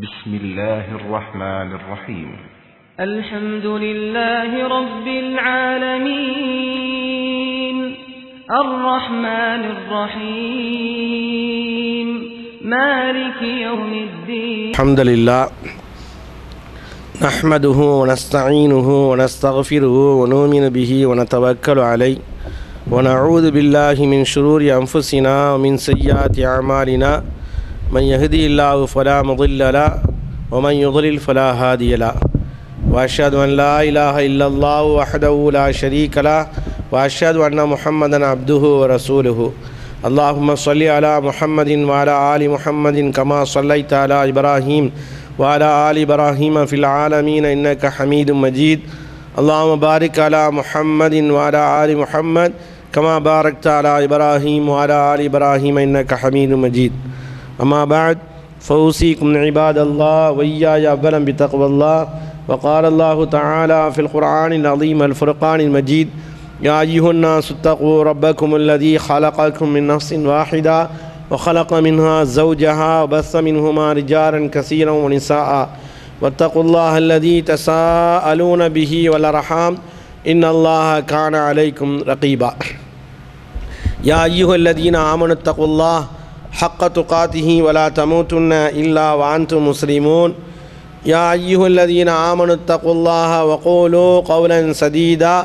بسم الله الرحمن الرحيم. الحمد لله رب العالمين. الرحمن الرحيم. مالك يوم الدين. الحمد لله نحمده ونستعينه ونستغفره ونؤمن به ونتوكل عليه ونعوذ بالله من شرور أنفسنا ومن سيئات أعمالنا. من يهدي الله فلا مضل له ومن يضلل فلا هادي له. وأشهد أن لا إله إلا الله وحده لا شريك له وأشهد أن محمدا عبده ورسوله. اللهم صل على محمد وعلى آل محمد كما صليت على إبراهيم وعلى آل إبراهيم في العالمين إنك حميد مجيد. اللهم بارك على محمد وعلى آل محمد كما باركت على إبراهيم وعلى آل إبراهيم إنك حميد مجيد. اما بعد فوسیکم عباد اللہ ویا یا بلم بتقو اللہ وقال اللہ تعالی فی القرآن العظیم الفرقان المجید یا ایہو الناس اتقو ربکم اللذی خلقکم من نفس واحدا وخلق منها زوجها وبث منهما رجالا كثيرا ونساء. واتقوا الله الذي تساءلون به والارحام ان الله كان عليكم رقيبا. يا ايها الذين امنوا اتقوا الله حق تقاته ولا تموتن إلا وأنتم مسلمون يا أيها الذين آمنوا اتقوا الله وقولوا قولا سديدا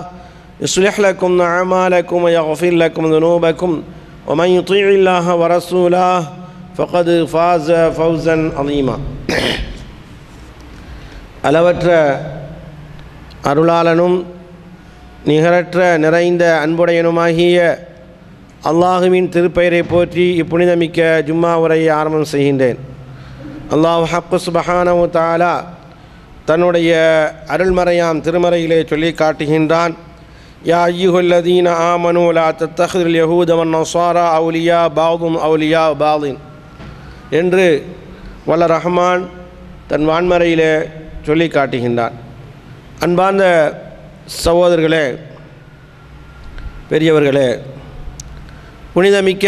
يصلح لكم أعمالكم ويغفر لكم ذنوبكم ومن يطيع الله ورسوله فقد فاز فوزا عظيما அளவற்ற அருளாளனும் நிகரற்ற நிறைந்த அன்புடையனுமாகிய அல்லாஹுவின் திருப்பெயரை போற்றி இப்புனிதமிக்க ஜும்மா உரையை ஆரம்பம் செய்கின்றேன். அல்லாஹ் ஹக்கு சுபஹானவு தாலா தன்னுடைய அருள்மறையாம் திருமறையிலே சொல்லி காட்டுகின்றான். யா ஐயுஹல்லதீன ஆமனு லா தத்தஹில் யஹூதவன் நசாரா அவுலியா பாதும் அவுலியா பாலின் என்று வல்ல ரஹ்மான் தன் வான்மறையிலே சொல்லி காட்டுகின்றான். அன்பார்ந்த சகோதரர்களே பெரியவர்களே புனிதமிக்க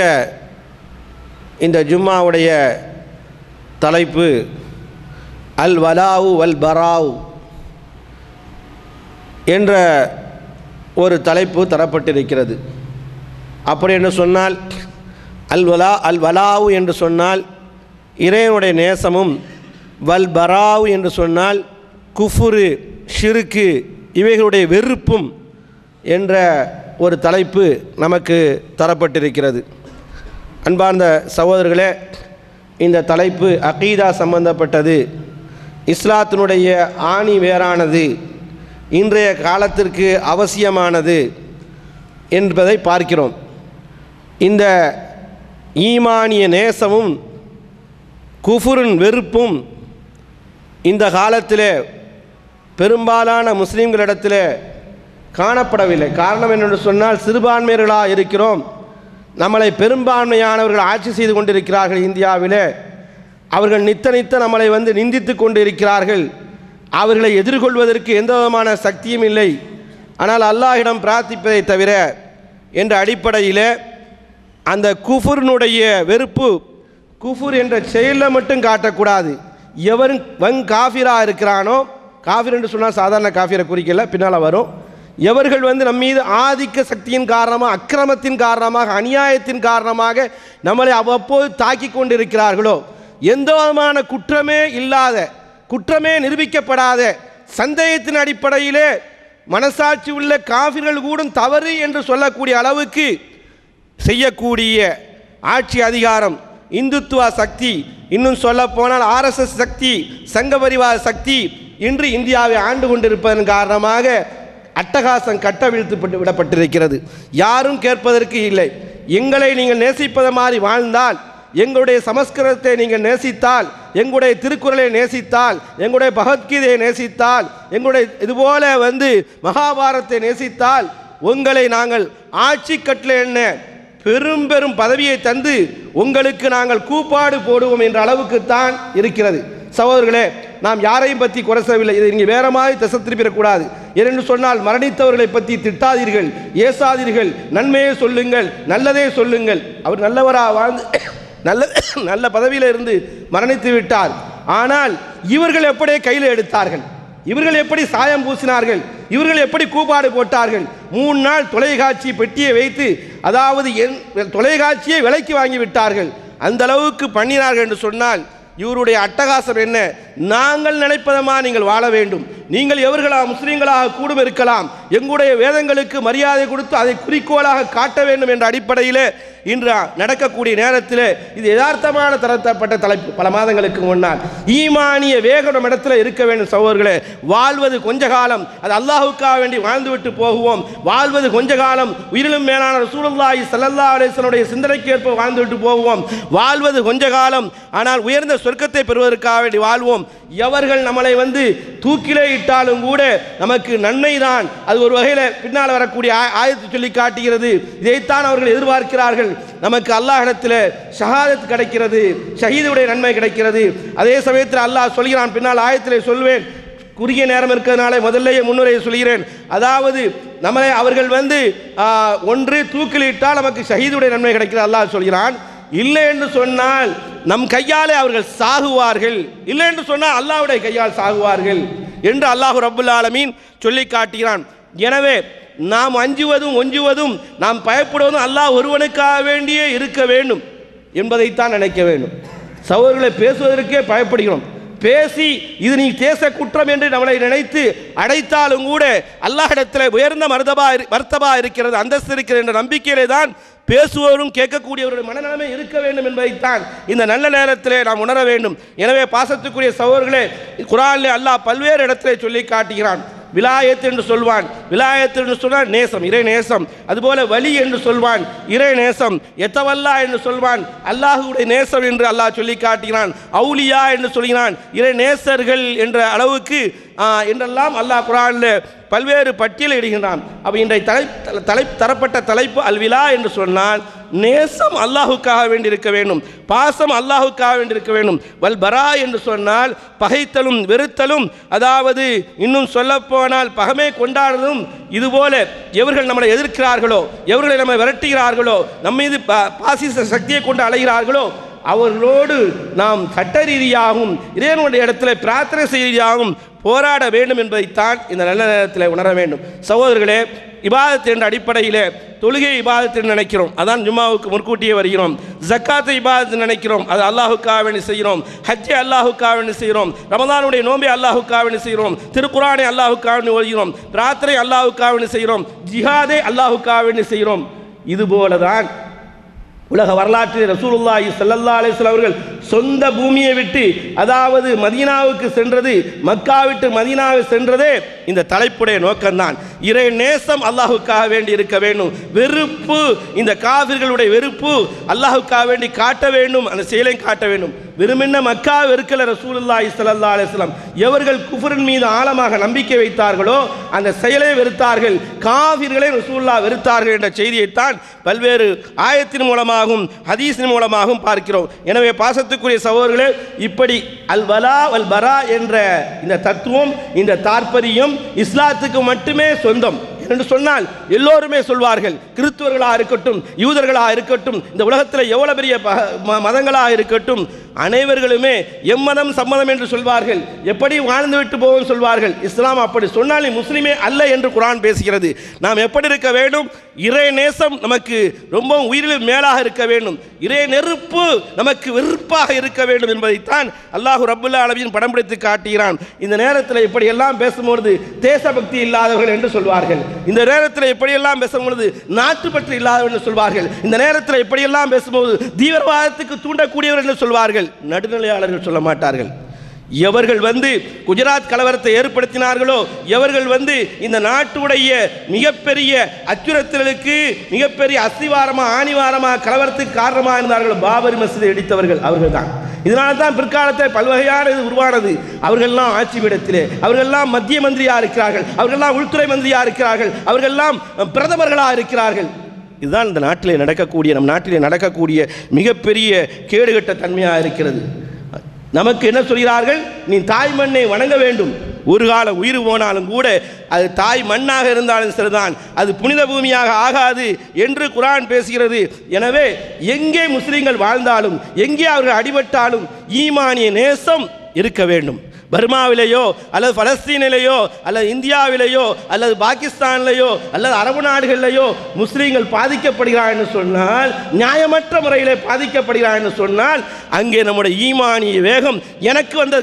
இந்த ஜும்மாவுடைய தலைப்பு அல் வலாவு வல் பராவு என்ற ஒரு தலைப்பு தரப்பட்டிருக்கிறது. அப்படி என்று சொன்னால் அல் வலா அல் வலாவு என்று சொன்னால் இறைவனுடைய நேசமும் வல் பராவு என்று சொன்னால் குஃபுரு ஷிருக்கு இவைகளுடைய வெறுப்பும் என்ற ஒரு தலைப்பு நமக்கு தரப்பட்டிருக்கிறது. அன்பார்ந்த சகோதரர்களே இந்த தலைப்பு அகீதா சம்பந்தப்பட்டது. இஸ்லாத்தினுடைய ஆணி வேறானது. இன்றைய காலத்திற்கு அவசியமானது என்பதை பார்க்கிறோம். இந்த ஈமானிய நேசமும் குஃபுரின் வெறுப்பும் இந்த காலத்தில் பெரும்பாலான முஸ்லீம்களிடத்தில் காணப்படவில்லை. காரணம் என்னென்று சொன்னால் சிறுபான்மையர்களாக இருக்கிறோம். நம்மளை பெரும்பான்மையானவர்கள் ஆட்சி செய்து கொண்டிருக்கிறார்கள் இந்தியாவிலே. அவர்கள் நித்த நித்த நம்மளை வந்து நிந்தித்து கொண்டு இருக்கிறார்கள் அவர்களை எதிர்கொள்வதற்கு எந்த விதமான சக்தியும் இல்லை. ஆனால் அல்லாஹிடம் பிரார்த்திப்பதை தவிர என்ற அடிப்படையில் அந்த குஃபுர்னுடைய வெறுப்பு குஃபுர் என்ற செயலில் மட்டும் காட்டக்கூடாது. எவரும் வங் காஃபிராக இருக்கிறானோ காஃபிர் என்று சொன்னால் சாதாரண காஃபிரை குறிக்கல பின்னால் வரும். எவர்கள் வந்து நம் மீது ஆதிக்க சக்தியின் காரணமாக அக்கிரமத்தின் காரணமாக அநியாயத்தின் காரணமாக நம்மளை அவ்வப்போது தாக்கி கொண்டிருக்கிறார்களோ எந்த விதமான குற்றமே இல்லாத குற்றமே நிரூபிக்கப்படாத சந்தேகத்தின் அடிப்படையிலே மனசாட்சி உள்ள காஃபிர்கள் கூடும் தவறு என்று சொல்லக்கூடிய அளவுக்கு செய்யக்கூடிய ஆட்சி அதிகாரம் இந்துத்துவ சக்தி இன்னும் சொல்ல போனால் ஆர்எஸ்எஸ் சக்தி சங்க பரிவார சக்தி இன்று இந்தியாவை ஆண்டு கொண்டிருப்பதன் காரணமாக அட்டகாசம் கட்டவிழ்த்து விடப்பட்டிருக்கிறது. யாரும் கேட்பதற்கு இல்லை. எங்களை நீங்கள் நேசிப்பது மாதிரி வாழ்ந்தால் எங்களுடைய சமஸ்கிருதத்தை நீங்கள் நேசித்தால் எங்களுடைய திருக்குறளை நேசித்தால் எங்களுடைய பகவத்கீதையை நேசித்தால் எங்களுடைய இதுபோல வந்து மகாபாரத்தை நேசித்தால் உங்களை நாங்கள் ஆட்சி கட்டில் என்ன பெரும் பெரும் பதவியை தந்து உங்களுக்கு நாங்கள் கூப்பாடு போடுவோம் என்ற அளவுக்குத்தான் இருக்கிறது. சகோதரர்களே நாம் யாரையும் பற்றி குறை குறைசவில்லை இதை நீங்கள் வேற மாதிரி திசை திருப்பிடக்கூடாது. ஏனென்று சொன்னால் மரணித்தவர்களை பற்றி திட்டாதீர்கள். ஏசாதீர்கள். நன்மையே சொல்லுங்கள். நல்லதே சொல்லுங்கள். அவர் நல்லவராக வாழ்ந்து நல்ல நல்ல பதவியில் இருந்து மரணித்து விட்டார். ஆனால் இவர்கள் எப்படி கையில் எடுத்தார்கள்? இவர்கள் எப்படி சாயம் பூசினார்கள்? இவர்கள் எப்படி கூப்பாடு போட்டார்கள்? மூணு நாள் தொலைக்காட்சி பெட்டியை வைத்து அதாவது என் தொலைக்காட்சியை விலைக்கு வாங்கி விட்டார்கள். அந்த அளவுக்கு பண்ணினார்கள் என்று சொன்னால் இவருடைய அட்டகாசம் என்ன? நாங்கள் நினைப்பதமா நீங்கள் வாழ வேண்டும். நீங்கள் எவர்களா முஸ்லீம்களாக கூடும் இருக்கலாம் எங்களுடைய வேதங்களுக்கு மரியாதை கொடுத்து அதை குறிக்கோளாக காட்ட வேண்டும் என்ற அடிப்படையில் இன்று நடக்கக்கூடிய நேரத்தில் இது யதார்த்தமான தரத்தப்பட்ட தலைப்பு. பல மாதங்களுக்கு முன்னால் ஈமானிய வேகம் இடத்தில் இடத்துல இருக்க வேண்டும் சகோதரர்களே. வாழ்வது கொஞ்ச காலம் அது அல்லாஹுக்காக வேண்டி வாழ்ந்துவிட்டு போகுவோம். வாழ்வது கொஞ்ச காலம் உயிரிலும் மேலான சூழல்லாயி ஸல்லல்லாஹு அலேசனுடைய சிந்தனைக்கேற்ப சிந்தனைக்கு ஏற்ப வாழ்ந்துவிட்டு போவோம் வாழ்வது கொஞ்ச காலம் ஆனால் உயர்ந்த சொர்க்கத்தை பெறுவதற்காக வேண்டி வாழ்வோம். எவர்கள் நம்மளை வந்து தூக்கிலே இட்டாலும் கூட நமக்கு நன்மை தான் அது ஒரு வகையில் பின்னால் வரக்கூடிய ஆயத்தை சொல்லி காட்டுகிறது. இதைத்தான் அவர்கள் எதிர்பார்க்கிறார்கள். நமக்கு அல்லாஹிடத்தில் ஷஹாதத் கிடைக்கிறது ஷஹீதுடைய நன்மை கிடைக்கிறது. அதே சமயத்தில் அல்லாஹ் சொல்கிறான் பின்னால் ஆயத்திலே சொல்வேன். குறுகிய நேரம் இருக்கிறதுனால முதல்லயே முன்னுரையை சொல்கிறேன். அதாவது நம்மளை அவர்கள் வந்து ஒன்று தூக்கிலிட்டால் நமக்கு ஷஹீதுடைய நன்மை கிடைக்கிறது அல்லாஹ் சொல்கிறான். இல்லை என்று சொன்னால் நம் கையாலே அவர்கள் சாகுவார்கள். இல்லை என்று சொன்னால் அல்லாஹ்வுடைய கையால் சாகுவார்கள். என்று அல்லாஹ் ரபுல் ஆலமீன் சொல்லி காட்டுகிறான். எனவே நாம் அஞ்சுவதும் ஒஞ்சுவதும் நாம் பயப்படுவதும் அல்லாஹ் ஒருவனுக்காக வேண்டியே இருக்க வேண்டும் என்பதைத்தான் நினைக்க வேண்டும். சகோதரர்களை பேசுவதற்கே பயப்படுகிறோம். பேசி இது நீ தேச குற்றம் என்று நம்மளை நினைத்து அடைத்தாலும் கூட அல்லாஹிடத்தில் உயர்ந்த மருதபா இரு- மர்த்தபா இருக்கிறது அந்தஸ்து இருக்கிறது என்ற நம்பிக்கையிலே தான் பேசுவோரும் கேட்கக்கூடியவருடைய மனநலமே இருக்க வேண்டும் என்பதைத்தான் இந்த நல்ல நேரத்திலே நாம் உணர வேண்டும். எனவே பாசத்துக்குரிய சகோதரர்களே குரானிலே அல்லாஹ் பல்வேறு இடத்திலே சொல்லி காட்டுகிறான். விலாயத்து என்று சொல்வான். விலாயத்து என்று சொன்னால் நேசம் இறை நேசம். அதுபோல வலி என்று சொல்வான். இறை நேசம். எத்தவல்லா என்று சொல்வான். அல்லாஹுடைய நேசம் என்று அல்லாஹ் சொல்லி காட்டுகிறான். அவுலியா என்று சொல்கிறான். இறை நேசர்கள் என்ற அளவுக்கு என்றெல்லாம் அல்லாஹ் குரானில் பல்வேறு பட்டியல் இடுகின்றான். அப்போ இன்றைய தலை தலை தரப்பட்ட தலைப்பு அல்விலா என்று சொன்னால் நேசம் அல்லாஹுக்காக வேண்டியிருக்க வேண்டும். பாசம் அல்லாஹுக்காக வேண்டியிருக்க வேண்டும். வல் பரா என்று சொன்னால் பகைத்தலும் வெறுத்தலும் அதாவது இன்னும் சொல்லப்போனால் பகமே கொண்டாடுறதும் இதுபோல எவர்கள் நம்மளை எதிர்க்கிறார்களோ எவர்களை நம்மை விரட்டுகிறார்களோ நம்ம மீது பா- பாசிச சக்தியை கொண்டு அலைகிறார்களோ அவர்களோடு நாம் சட்ட ரீதியாகவும் இறைவனுடைய இடத்துல பிரார்த்தனை செய்தியாகவும் போராட வேண்டும் என்பதைத்தான் இந்த நல்ல நேரத்தில் உணர வேண்டும். சகோதரர்களே இபாதத்து என்ற அடிப்படையில் தொழுகை இபாதத்து நினைக்கிறோம். அதான் ஜும்மாவுக்கு முன்கூட்டியே வருகிறோம். ஜக்காத்தை இபாதத்து நினைக்கிறோம். அது அல்லாஹுக்காக வேண்டி செய்கிறோம். ஹஜ்ஜை அல்லாஹுக்காக வேண்டி செய்கிறோம். ரமதானுடைய நோம்பை அல்லாஹுக்காக வேண்டி செய்கிறோம். திருக்குறானை அல்லாஹுக்காக வேண்டி ஓதுகிறோம். பிரார்த்தனை அல்லாஹுக்காக வேண்டி செய்கிறோம். ஜிஹாதை அல்லாஹுக்காக வேண்டி செய்கிறோம். இதுபோல தான் உலக வரலாற்றில் ரசூலுல்லாஹி சல்லல்லா அலிஸ்லாம் அவர்கள் சொந்த பூமியை விட்டு அதாவது மதீனாவுக்கு சென்றது மக்கா விட்டு மதீனாவை சென்றதே இந்த தலைப்புடைய நோக்கம்தான். இறை நேசம் அல்லாஹுக்காக வேண்டி இருக்க வேண்டும். வெறுப்பு இந்த காவிர்களுடைய வெறுப்பு அல்லாஹுக்காக வேண்டி காட்ட வேண்டும் அந்த செயலை காட்ட வேண்டும். வெறுமென்ன மக்கா வெறுக்கல ரசூலுல்லா இஸ்லல்லா அலிஸ்லாம் எவர்கள் குஃபரின் மீது ஆழமாக நம்பிக்கை வைத்தார்களோ அந்த செயலை வெறுத்தார்கள் காவிர்களை ரசூல்லா வெறுத்தார்கள் என்ற செய்தியைத்தான் பல்வேறு ஆயத்தின் மூலமாகவும் ஹதீஸின் மூலமாகவும் பார்க்கிறோம். எனவே பாசத்துக்குரிய சகோதரர்களே இப்படி அல் வலா அல் பரா என்ற இந்த தத்துவம் இந்த தாற்பரியம் இஸ்லாத்துக்கு மட்டுமே சொந்தம் என்று சொன்னால் எல்லோருமே சொல்வார்கள். கிறிஸ்துவர்களாக இருக்கட்டும் யூதர்களாக இருக்கட்டும் இந்த உலகத்தில் எவ்வளவு பெரிய ப- ம- மதங்களாக இருக்கட்டும் அனைவர்களுமே எம்மதம் சம்மதம் என்று சொல்வார்கள். எப்படி வாழ்ந்து விட்டு போவோம் சொல்வார்கள். இஸ்லாம் அப்படி சொன்னாலே முஸ்லீமே அல்ல என்று குரான் பேசுகிறது. நாம் எப்படி இருக்க வேண்டும்? இறை நேசம் நமக்கு ரொம்ப உயிரில் மேலாக இருக்க வேண்டும். இறை நெருப்பு நமக்கு வெறுப்பாக இருக்க வேண்டும் என்பதைத்தான் அல்லாஹு ரபுல்லா அளவின் படம் பிடித்து காட்டுகிறான். இந்த நேரத்தில் இப்படியெல்லாம் பேசும்போது பேசும்பொழுது தேசபக்தி இல்லாதவர்கள் என்று சொல்வார்கள். இந்த நேரத்தில் இப்படியெல்லாம் பேசும்பொழுது நாட்டுப்பற்று இல்லாதவர் என்று சொல்வார்கள். இந்த நேரத்தில் இப்படியெல்லாம் பேசும்போது தீவிரவாதத்துக்கு தூண்டக்கூடியவர் என்று சொல்வார்கள். நடுநிலையாளர்கள் சொல்ல மாட்டார்கள். எவர்கள் வந்து குஜராத் கலவரத்தை ஏற்படுத்தினார்களோ எவர்கள் வந்து இந்த நாட்டுடைய மிகப்பெரிய அச்சுறுத்தலுக்கு மிகப்பெரிய அஸ்திவாரமாக ஆணிவாரமாக கலவரத்துக்கு காரணமாக இருந்தார்களோ பாபரி மசீதை இடித்தவர்கள் அவர்கள்தான். இதனால தான் பிற்காலத்தில் பல்வகையான இது உருவானது. அவர்கள்லாம் ஆட்சி பீடத்திலே அவர்கள்லாம் மத்திய மந்திரியாக இருக்கிறார்கள் அவர்கள்லாம் உள்துறை மந்திரியாக இருக்கிறார்கள் அவர்கள்லாம் பிரதமர்களாக இருக்கிறார்கள். இதுதான் இந்த நாட்டிலே நடக்கக்கூடிய நம் நாட்டிலே நடக்கக்கூடிய மிகப்பெரிய கேடுகட்ட தன்மையாக இருக்கிறது. நமக்கு என்ன சொல்கிறார்கள்? நீ தாய் மண்ணை வணங்க வேண்டும். ஒரு கால உயிர் போனாலும் கூட அது தாய் மண்ணாக இருந்தாலும் சரிதான். அது புனித பூமியாக ஆகாது என்று குரான் பேசுகிறது. எனவே எங்கே முஸ்லீம்கள் வாழ்ந்தாலும் எங்கே அவர்கள் அடிபட்டாலும் ஈமானிய நேசம் இருக்க வேண்டும். பர்மாவிலேயோ அல்லது பலஸ்தீனிலேயோ அல்லது இந்தியாவிலேயோ அல்லது பாகிஸ்தான்லேயோ அல்லது அரபு நாடுகளிலேயோ முஸ்லீம்கள் பாதிக்கப்படுகிறார்கள் என்று சொன்னால் நியாயமற்ற முறையில் பாதிக்கப்படுகிறார்கள் என்று சொன்னால் அங்கே நம்முடைய ஈமானிய வேகம் எனக்கு வந்த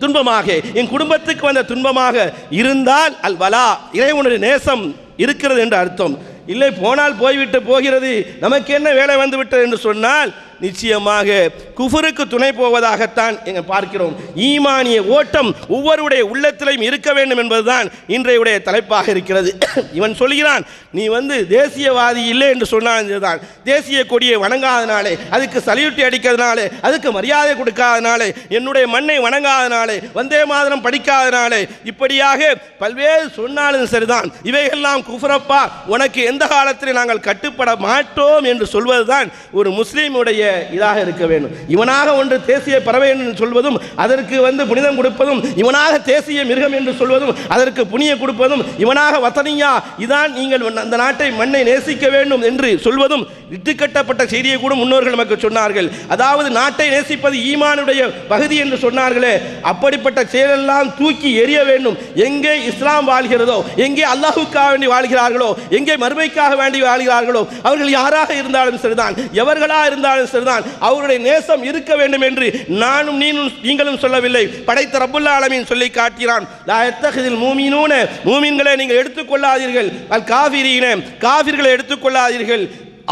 துன்பமாக என் குடும்பத்துக்கு வந்த துன்பமாக இருந்தால் அல் வலா இறைவனுடைய நேசம் இருக்கிறது என்று அர்த்தம். இல்லை போனால் போய்விட்டு போகிறது நமக்கு என்ன வேலை வந்துவிட்டது என்று சொன்னால் நிச்சயமாக குஃபருக்கு துணை போவதாகத்தான் பார்க்கிறோம். ஈமானிய ஓட்டம் ஒவ்வொருடைய உள்ளத்திலையும் இருக்க வேண்டும் என்பதுதான் இன்றையுடைய தலைப்பாக இருக்கிறது. இவன் சொல்கிறான் நீ வந்து தேசியவாதி இல்லை என்று சொன்னான் தேசிய கொடியை வணங்காதனாலே அதுக்கு சல்யூட்டி அடிக்கிறதுனாலே அதுக்கு மரியாதை கொடுக்காதனாலே என்னுடைய மண்ணை வணங்காதனாலே வந்தே மாதிரம் படிக்காதனாலே இப்படியாக பல்வேறு சொன்னாலும் சரிதான். இவைகள்லாம் குஃபரப்பா உனக்கு எந்த காலத்தில் நாங்கள் கட்டுப்பட மாட்டோம் என்று சொல்வதுதான் ஒரு முஸ்லீமுடைய இதாக இருக்க வேண்டும். இவனாக ஒன்று தேசிய பறவை என்று சொல்வதும் அதற்கு வந்து புனிதம் கொடுப்பதும் இவனாக தேசிய மிருகம் என்று சொல்வதும் அதற்கு புனிய கொடுப்பதும் இவனாக வத்தனியா இதான் நீங்கள் அந்த நாட்டை மண்ணை நேசிக்க வேண்டும் என்று சொல்வதும் இட்டுக்கட்டப்பட்ட செய்தியை கூட முன்னோர்கள் நமக்கு சொன்னார்கள். அதாவது நாட்டை நேசிப்பது ஈமானுடைய பகுதி என்று சொன்னார்களே அப்படிப்பட்ட செயலெல்லாம் தூக்கி எறிய வேண்டும். எங்கே இஸ்லாம் வாழ்கிறதோ எங்கே அல்லாஹுக்காக வேண்டி வாழ்கிறார்களோ எங்கே மறுமைக்காக வேண்டி வாழ்கிறார்களோ அவர்கள் யாராக இருந்தாலும் சரிதான். எவர்களாக இருந்தாலும் தான் அவருடைய நேசம் இருக்க வேண்டும் என்று நானும் நீனும் நீங்களும் சொல்லவில்லை. படைத்த ரப்புல்லா ஆலமீன் சொல்லி காட்டினான் எத்தகதில் மூமினூன மூமின்களை நீங்கள் எடுத்துக்கொள்ளாதீர்கள் அல் காவிரீன காவிர்களை எடுத்துக்கொள்ளாதீர்கள்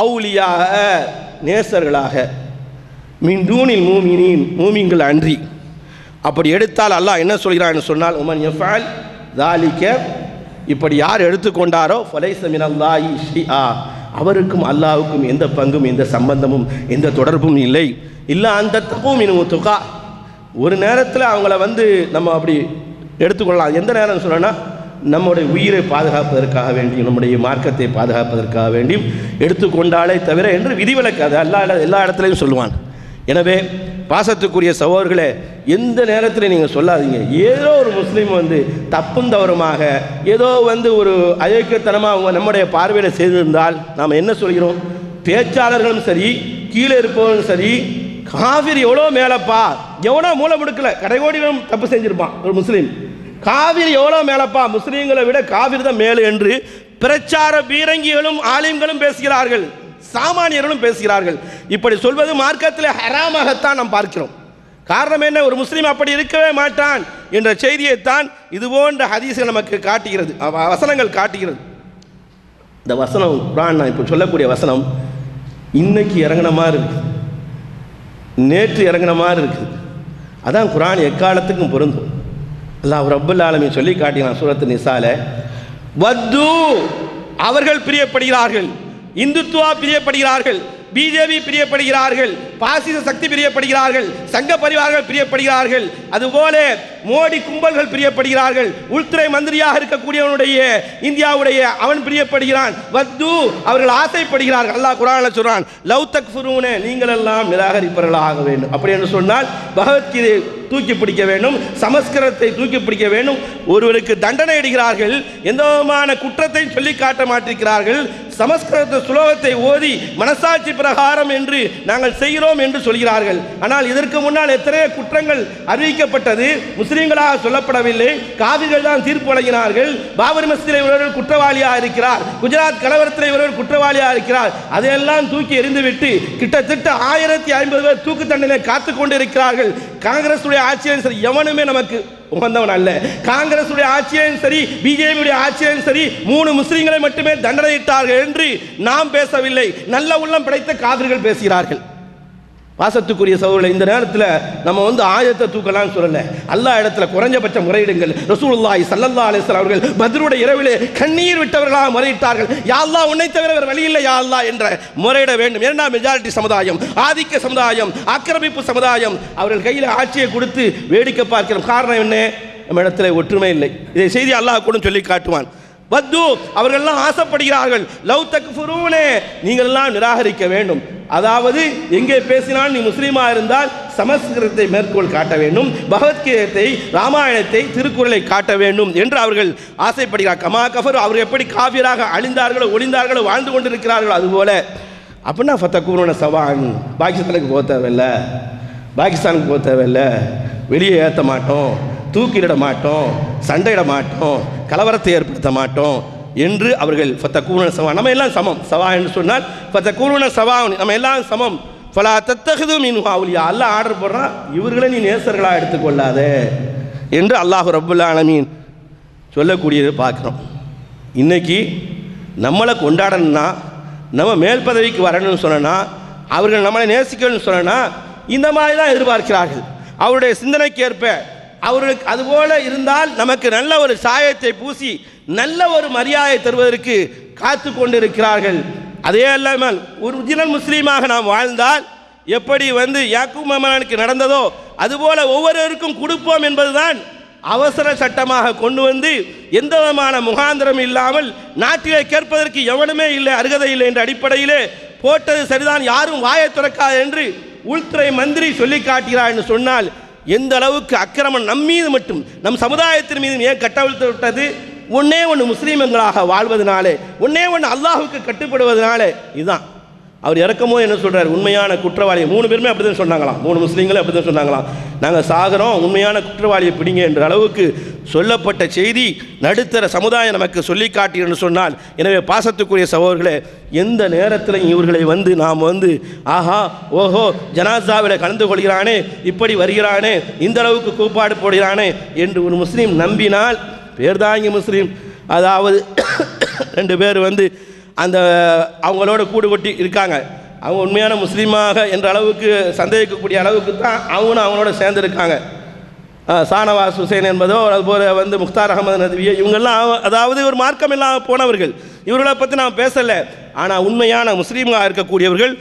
அவுலியா நேசர்களாக மின்தூணில் மூமினின் மூமின்கள் அன்றி. அப்படி எடுத்தால் அல்லாஹ் என்ன சொல்கிறான் சொன்னால் உமன் எஃபால் தாலிக்க இப்படி யார் எடுத்துக்கொண்டாரோ ஃபலைசமின் அல்லாஹி ஷிஆ. அவருக்கும் அல்லாவுக்கும் எந்த பங்கும் எந்த சம்பந்தமும் எந்த தொடர்பும் இல்லை. இல்லை அந்த தப்பும் இன்னும் துகா. ஒரு நேரத்தில் அவங்கள வந்து நம்ம அப்படி எடுத்துக்கொள்ளலாம். எந்த நேரம் சொல்லணும்னா நம்முடைய உயிரை பாதுகாப்பதற்காக வேண்டியும் நம்முடைய மார்க்கத்தை பாதுகாப்பதற்காக வேண்டியும் எடுத்துக்கொண்டாலே தவிர என்று விதிவிலக்கு. அது எல்லா எல்லா இடத்துலையும் சொல்லுவான். எனவே பாசத்துக்குரிய சகோதரர்களே எந்த நேரத்தில் நீங்கள் சொல்லாதீங்க. ஏதோ ஒரு முஸ்லீம் வந்து தப்பும் தவறுமாக ஏதோ வந்து ஒரு அயோக்கியத்தனமாக அவங்க நம்முடைய பார்வையில் செய்திருந்தால் நாம் என்ன சொல்கிறோம்? பேச்சாளர்களும் சரி கீழே இருப்பவரும் சரி காவிரி எவ்வளோ மேலப்பா? எவனோ மூளை முடுக்கல. கடைகோடியிலும் தப்பு செஞ்சிருப்பான் ஒரு முஸ்லீம். காவிரி எவ்வளோ மேலப்பா? முஸ்லீம்களை விட காவிரி தான் மேலு என்று பிரச்சார பீரங்கிகளும் ஆலிம்களும் பேசுகிறார்கள். சாமானியர்களும் பேசுகிறார்கள். இப்படி சொல்வது மார்க்கத்தில் ஹராமாகத்தான் நாம் பார்க்கிறோம். காரணம் என்ன? ஒரு முஸ்லீம் அப்படி இருக்கவே மாட்டான் என்ற செய்தியைத்தான் இது போன்ற நமக்கு காட்டுகிறது. அவ- வசனங்கள் காட்டுகிறது. இந்த வசனம் குரான் நான் இப்போ சொல்லக்கூடிய வசனம் இன்னைக்கு இறங்கின மாதிரி இருக்குது நேற்று இறங்கின மாதிரி இருக்குது அதான் குரான் எக்காலத்துக்கும் பொருந்தும். அல்லாஹ் ரப்புல் ஆலமி சொல்லி காட்டினான் சூரத்து நிசால வத்து அவர்கள் பிரியப்படுகிறார்கள். இந்துத்துவா பிரியப்படுகிறார்கள் பிஜேபி பிரியப்படுகிறார்கள் பாசிச சக்தி பிரியப்படுகிறார்கள் சங்க பரிவார்கள் பிரியப்படுகிறார்கள். அதுபோல மோடி கும்பல்கள் பிரியப்படுகிறார்கள். உள்துறை மந்திரியாக இருக்கக்கூடியவனுடைய இந்தியாவுடைய அவன் பிரியப்படுகிறான். வத்து அவர்கள் ஆசைப்படுகிறார்கள். அல்லாஹ் குரான் சொல்றான் லவ் தக் நீங்கள் எல்லாம் நிராகரிப்பவர்களாக வேண்டும். அப்படி என்று சொன்னால் பகவத்கீதை தூக்கி பிடிக்க வேண்டும் சமஸ்கிருதத்தை தூக்கி பிடிக்க வேண்டும். ஒருவருக்கு தண்டனை இடுகிறார்கள் எந்த விதமான குற்றத்தை சொல்லி காட்ட மாட்டிருக்கிறார்கள் சமஸ்கிருத சுலோகத்தை ஓதி மனசாட்சி பிரகாரம் என்று நாங்கள் செய்கிறோம் என்று சொல்கிறார்கள். ஆனால் இதற்கு முன்னால் எத்தனையோ குற்றங்கள் அறிவிக்கப்பட்டது முஸ்லீம்களாக சொல்லப்படவில்லை காவிர்கள் தான் தீர்ப்பு வழங்கினார்கள் பாபர் மஸ்திலே இவர்கள் குற்றவாளியாக இருக்கிறார் குஜராத் கலவரத்தில் ஒருவர் குற்றவாளியாக இருக்கிறார் அதையெல்லாம் தூக்கி எறிந்துவிட்டு கிட்டத்தட்ட ஆயிரத்தி ஐம்பது பேர் தூக்கு தண்டனை காத்து கொண்டிருக்கிறார்கள். காங்கிரஸ் ஆட்சியும் சரி எவனுமே நமக்கு உகந்தவன் அல்ல. காங்கிரஸ் ஆட்சியும் சரி பிஜேபியுடைய ஆட்சியும் சரி மூணு முஸ்லீம்களை மட்டுமே தண்டனையிட்டார்கள் என்று நாம் பேசவில்லை. நல்ல உள்ளம் படைத்த காதல்கள் பேசுகிறார்கள். பாசத்துக்குரிய சகோதரர்களே இந்த நேரத்தில் நம்ம வந்து ஆயத்தை தூக்கலாம் சொல்லல. அல்லாஹ் இடத்துல குறைஞ்சபட்ச முறையிடுங்கள். ரசூலுல்லாஹி சல்லல்லா அலிஸ்லாம் அவர்கள் பத்ருடைய இரவிலே கண்ணீர் விட்டவர்களாக முறையிட்டார்கள். யாழ்லா உன்னை தவிர வேறு வழி இல்லை யா அல்லாஹ் என்ற முறையிட வேண்டும். ஏன்னா மெஜாரிட்டி சமுதாயம் ஆதிக்க சமுதாயம் ஆக்கிரமிப்பு சமுதாயம் அவர்கள் கையில் ஆட்சியை கொடுத்து வேடிக்கை பார்க்கிறோம். காரணம் என்ன? நம்ம இடத்துல ஒற்றுமை இல்லை. இதை செய்தி அல்லாஹ் கூட சொல்லி காட்டுவான். வத்து அவர்கள்லாம் ஆசைப்படுகிறார்கள். லவ் தக்ஃபுரூனே நீங்கள் எல்லாம் நிராகரிக்க வேண்டும். அதாவது எங்கே பேசினால் நீ முஸ்லீமாக இருந்தால் சமஸ்கிருதத்தை மேற்கோள் காட்ட வேண்டும். பகவத்கீதத்தை ராமாயணத்தை திருக்குறளை காட்ட வேண்டும் என்று அவர்கள் ஆசைப்படுகிறார். கமா கஃபர் அவர்கள் எப்படி காவியராக அழிந்தார்களோ ஒளிந்தார்களோ வாழ்ந்து கொண்டிருக்கிறார்களோ அதுபோல. அப்படின்னா ஃபத்தக்கூரோன சவான் பாகிஸ்தானுக்கு போக தேவையில்ல. பாகிஸ்தானுக்கு போக தேவையில்ல. வெளியே ஏற்ற மாட்டோம் தூக்கிலிட மாட்டோம் சண்டையிட மாட்டோம். கலவரத்தை ஏற்படுத்த மாட்டோம் என்று அவர்கள் ஃபத்த கூண சவா நம்ம எல்லாம் சமம். சவா என்று சொன்னால் ஃபத்த கூண சவா நம்ம எல்லாம் சமம். ஃபலா தத்தகுது மீன் ஆவுலியா அல்லாஹ் ஆர்டர் போடுறான் இவர்களை நீ நேசர்களாக எடுத்துக்கொள்ளாதே என்று அல்லாஹ் ரபுல்லா ஆலமீன் சொல்லக்கூடியதை பார்க்குறோம். இன்னைக்கு நம்மளை கொண்டாடணும்னா நம்ம மேல் பதவிக்கு வரணும்னு சொன்னா அவர்கள் நம்மளை நேசிக்கணும்னு சொன்னா இந்த மாதிரி தான் எதிர்பார்க்கிறார்கள். அவருடைய சிந்தனைக்கு ஏற்ப அவர்களுக்கு அதுபோல இருந்தால் நமக்கு நல்ல ஒரு சாயத்தை பூசி நல்ல ஒரு மரியாதை தருவதற்கு காத்து கொண்டிருக்கிறார்கள். அதே இல்லாமல் ஒரு ஒரிஜினல் முஸ்லீமாக நாம் வாழ்ந்தால் எப்படி வந்து யாக்கூப் மமனானுக்கு நடந்ததோ அதுபோல ஒவ்வொருவருக்கும் கொடுப்போம் என்பதுதான் அவசர சட்டமாக கொண்டு வந்து எந்த விதமான முகாந்திரம் இல்லாமல் நாட்டிலே கேட்பதற்கு எவனுமே இல்லை அருகதை இல்லை என்ற அடிப்படையிலே போட்டது சரிதான் யாரும் வாயை திறக்காது என்று உள்துறை மந்திரி சொல்லி காட்டுகிறார் என்று சொன்னால் எந்த அளவுக்கு அக்கிரமம் நம் மீது மட்டும் நம் சமுதாயத்தின் மீதும் ஏன் கட்டவிழ்த்து விட்டது? ஒன்னே ஒன்று முஸ்லீம்களாக வாழ்வதனாலே ஒன்னே ஒன்று அல்லாஹுக்கு கட்டுப்படுவதனாலே இதுதான். அவர் இறக்குமோ என்ன சொல்கிறார் உண்மையான குற்றவாளி மூணு பேருமே அப்படி தான் சொன்னாங்களாம். மூணு முஸ்லீம்களும் அப்படி தான் சொன்னாங்களாம். நாங்கள் சாகிறோம் உண்மையான குற்றவாளியை பிடிங்க என்ற அளவுக்கு சொல்லப்பட்ட செய்தி நடுத்தர சமுதாயம் நமக்கு சொல்லி காட்டியன்னு சொன்னால் எனவே பாசத்துக்குரிய சகோதரர்களே எந்த நேரத்தில் இவர்களை வந்து நாம் வந்து ஆஹா ஓஹோ ஜனாசாவில் கலந்து கொள்கிறானே இப்படி வருகிறானே இந்த அளவுக்கு கூப்பாடு போடுகிறானே என்று ஒரு முஸ்லீம் நம்பினால் பேர்தாங்க முஸ்லீம். அதாவது ரெண்டு பேர் வந்து அந்த அவங்களோட கூடு கொட்டி இருக்காங்க. அவங்க உண்மையான முஸ்லீமாக என்ற அளவுக்கு சந்தேகிக்கக்கூடிய அளவுக்கு தான் அவங்களும் அவங்களோட சேர்ந்துருக்காங்க. சானவாஸ் ஹுசேன் என்பதோ அதுபோல் வந்து முக்தார் அகமது நதுவியோ இவங்கெல்லாம் அதாவது ஒரு மார்க்கம் இல்லாமல் போனவர்கள். இவர்களை பற்றி நான் பேசலை. ஆனால் உண்மையான முஸ்லீம்களாக இருக்கக்கூடியவர்கள்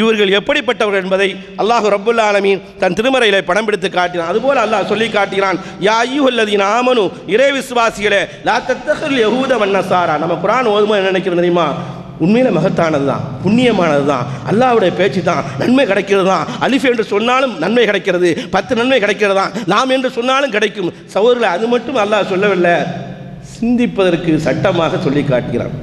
இவர்கள் எப்படிப்பட்டவர்கள் என்பதை அல்லாஹ் ரபுல்லா ஆலமீன் தன் திருமறையில் படம் பிடித்து காட்டினான். அதுபோல் அல்லாஹ் சொல்லி காட்டுகிறான் யா ஐயுஹல்லதீன் ஆமனு இறை விசுவாசிகளே லா தத்தகல் யஹூத வன்னசாரா நம்ம குரான் ஓதுமோ என்ன தெரியுமா? உண்மையில மகத்தானது தான் புண்ணியமானது தான் அல்லாவுடைய பேச்சு தான் நன்மை கிடைக்கிறது தான் அலிஃப் என்று சொன்னாலும் நன்மை கிடைக்கிறது பத்து நன்மை கிடைக்கிறது தான் நாம் என்று சொன்னாலும் கிடைக்கும். சகோதரர்களே அது மட்டும் அல்லாஹ் சொல்லவில்லை சிந்திப்பதற்கு சட்டமாக சொல்லி காட்டுகிறான்.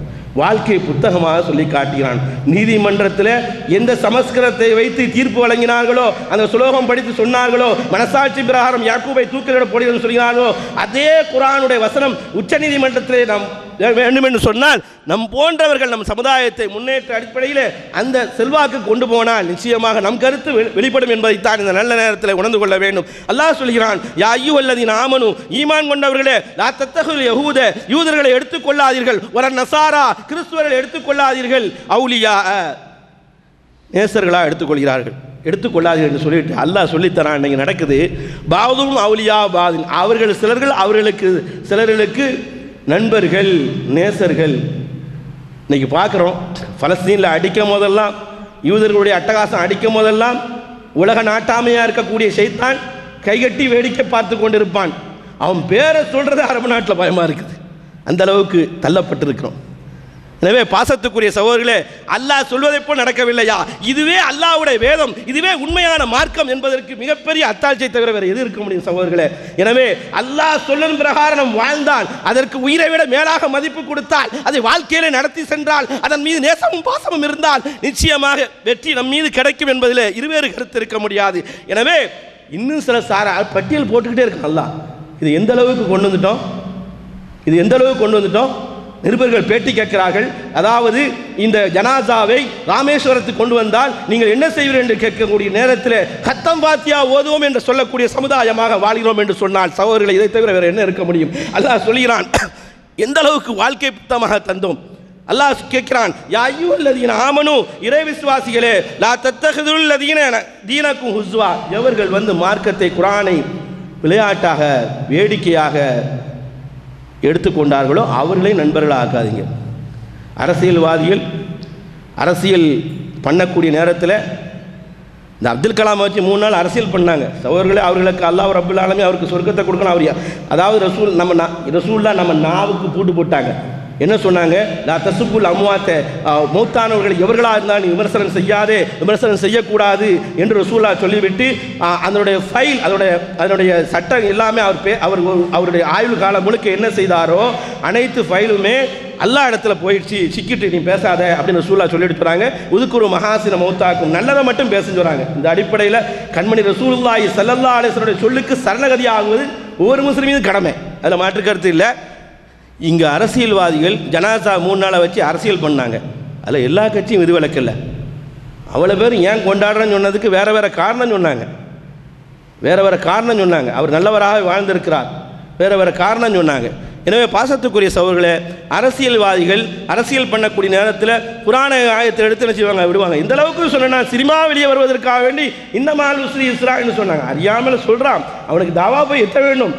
வாழ்க்கை புத்தகமாக சொல்லி காட்டுகிறான். நீதிமன்றத்தில் எந்த சமஸ்கிருதத்தை வைத்து தீர்ப்பு வழங்கினார்களோ அந்த சுலோகம் படித்து சொன்னார்களோ மனசாட்சி பிரகாரம் யாக்கூபை தூக்கிலிட போடுகிறது சொல்கிறார்களோ அதே குரானுடைய வசனம் உச்ச நீதிமன்றத்திலே நாம் வேண்டும் என்று சொன்னால் நம் போன்றவர்கள் நம் சமுதாயத்தை முன்னேற்ற அடிப்படையில் அந்த செல்வாக்கு கொண்டு போனால் நிச்சயமாக நம் கருத்து வெளிப்படும் என்பதைத்தான் இந்த நல்ல நேரத்தில் உணர்ந்து கொள்ள வேண்டும். அல்லாஹ் சொல்கிறான் யா ஐயோ அல்லது நாமனு ஈமான் கொண்டவர்களே லா தத்தகு யஹூத யூதர்களை எடுத்துக்கொள்ளாதீர்கள் ஒரு நசாரா கிறிஸ்துவர்கள் எடுத்துக்கொள்ளாதீர்கள் அவுலியா நேசர்களாக எடுத்துக்கொள்கிறார்கள். எடுத்துக்கொள்ளாதீர்கள் என்று சொல்லிட்டு அல்லாஹ் சொல்லித்தரான் இன்னைக்கு நடக்குது. பாவதும் அவுலியா பாது அவர்கள் சிலர்கள் அவர்களுக்கு சிலர்களுக்கு நண்பர்கள் நேசர்கள். இன்னைக்கு பார்க்குறோம் பலஸ்தீனில் அடிக்கும் போதெல்லாம் யூதர்களுடைய அட்டகாசம் அடிக்கும் போதெல்லாம் உலக நாட்டாமையாக இருக்கக்கூடிய செய்தான் கைகட்டி வேடிக்கை பார்த்து கொண்டிருப்பான். அவன் பேரை சொல்கிறது அரபு நாட்டில் பயமாக இருக்குது. அந்த அளவுக்கு தள்ளப்பட்டிருக்கிறோம். எனவே பாசத்துக்குரிய சகோதரர்களே அல்லாஹ் சொல்வதை போல் நடக்கவில்லையா? இதுவே அல்லாஹ்வுடைய வேதம் இதுவே உண்மையான மார்க்கம் என்பதற்கு மிகப்பெரிய அத்தாட்சியை தவிர வேறு எது இருக்க முடியும் சகோதரர்களே? எனவே அல்லாஹ் சொல்லும் பிரகாரம் வாழ்ந்தான் அதற்கு உயிரை விட மேலாக மதிப்பு கொடுத்தால் அதை வாழ்க்கையிலே நடத்தி சென்றால் அதன் மீது நேசமும் பாசமும் இருந்தால் நிச்சயமாக வெற்றி நம் மீது கிடைக்கும் என்பதில் இருவேறு கருத்து இருக்க முடியாது. எனவே இன்னும் சில சார பட்டியல் போட்டுக்கிட்டே இருக்கான் அல்லாஹ். இது எந்த அளவுக்கு கொண்டு வந்துட்டோம்? இது எந்த அளவுக்கு கொண்டு வந்துட்டோம்? நிருபர்கள் பேட்டி கேட்கிறார்கள். அதாவது இந்த ஜனாசாவை ராமேஸ்வரத்துக்கு கொண்டு வந்தால் நீங்கள் என்ன செய்வீர்கள் என்று கேட்கக்கூடிய நேரத்தில் கத்தம் பாத்தியா ஓதுவோம் என்று சொல்லக்கூடிய சமுதாயமாக வாழ்கிறோம் என்று சொன்னால் சகோதரர்களை இதை தவிர வேறு என்ன இருக்க முடியும்? அல்லாஹ் சொல்கிறான் எந்த அளவுக்கு வாழ்க்கை புத்தமாக தந்தோம்? அல்லாஹ் கேட்கிறான் யா அல்லதீன ஆமனு இறை விசுவாசிகளே லா தத்தகுதுல்லதீன தீனக்கும் ஹுஸ்வா. எவர்கள் வந்து மார்க்கத்தை குரானை விளையாட்டாக வேடிக்கையாக எடுத்துக்கொண்டார்களோ அவர்களை நண்பர்களாக ஆக்காதீங்க. அரசியல்வாதிகள் அரசியல் பண்ணக்கூடிய நேரத்தில் இந்த அப்துல் கலாம் வச்சு மூணு நாள் அரசியல் பண்ணாங்க. சகோதரர்களே அவர்களுக்கு அல்லாஹ் ரபுல் ஆலமீன் அவருக்கு சொர்க்கத்தை கொடுக்கணும். அவர் அதாவது ரசூல் நம்ம நா- நம்ம நாவுக்கு பூட்டு போட்டாங்க. என்ன சொன்னாங்க? நான் தசுப்புல் அம்மாத்த மூத்தானவர்கள் எவர்களாக இருந்தாலும் விமர்சனம் செய்யாதே விமர்சனம் செய்யக்கூடாது என்று ரசூலா சொல்லிவிட்டு அதனுடைய ஃபைல் அதனுடைய அதனுடைய சட்டம் எல்லாமே அவர் பே அவர் அவருடைய ஆயுள் காலம் முழுக்க என்ன செய்தாரோ அனைத்து ஃபைலுமே எல்லா இடத்துல போயிடுச்சு சிக்கிட்டு நீ பேசாத அப்படின்னு ரசூலா சொல்லிட்டு போகிறாங்க உதுக்குரு மகாசின மௌத்தாக்கும். நல்லதை மட்டும் பேசுன்னு சொல்கிறாங்க இந்த அடிப்படையில் கண்மணி ரசூலுல்லாஹி சல்லல்லா அலைஹி சொல்லுக்கு சரணகதி ஆகுவது ஒவ்வொரு முஸ்லிமின் கடமை. அதில் மாற்று கருத்து இல்லை. இங்கே அரசியல்வாதிகள் ஜனாசா மூணு நாளை வச்சு அரசியல் பண்ணாங்க. அதில் எல்லா கட்சியும் இது அவ்வளோ பேர் ஏன் கொண்டாடுறேன்னு சொன்னதுக்கு வேறு வேறு காரணம் சொன்னாங்க. வேறு வேறு காரணம் சொன்னாங்க. அவர் நல்லவராக வாழ்ந்திருக்கிறார். வேறு வேறு காரணம் சொன்னாங்க. எனவே பாசத்துக்குரிய சவர்களே அரசியல்வாதிகள் அரசியல் பண்ணக்கூடிய நேரத்தில் புராண ஆயத்தை எடுத்து என்ன விடுவாங்க. இந்த அளவுக்கு சொன்னா சினிமா வெளியே வருவதற்காக வேண்டி இந்த மால் ஸ்ரீ இஸ்ரான்னு சொன்னாங்க. அறியாமல் சொல்கிறான் அவனுக்கு தாவா போய் எத்த வேண்டும்.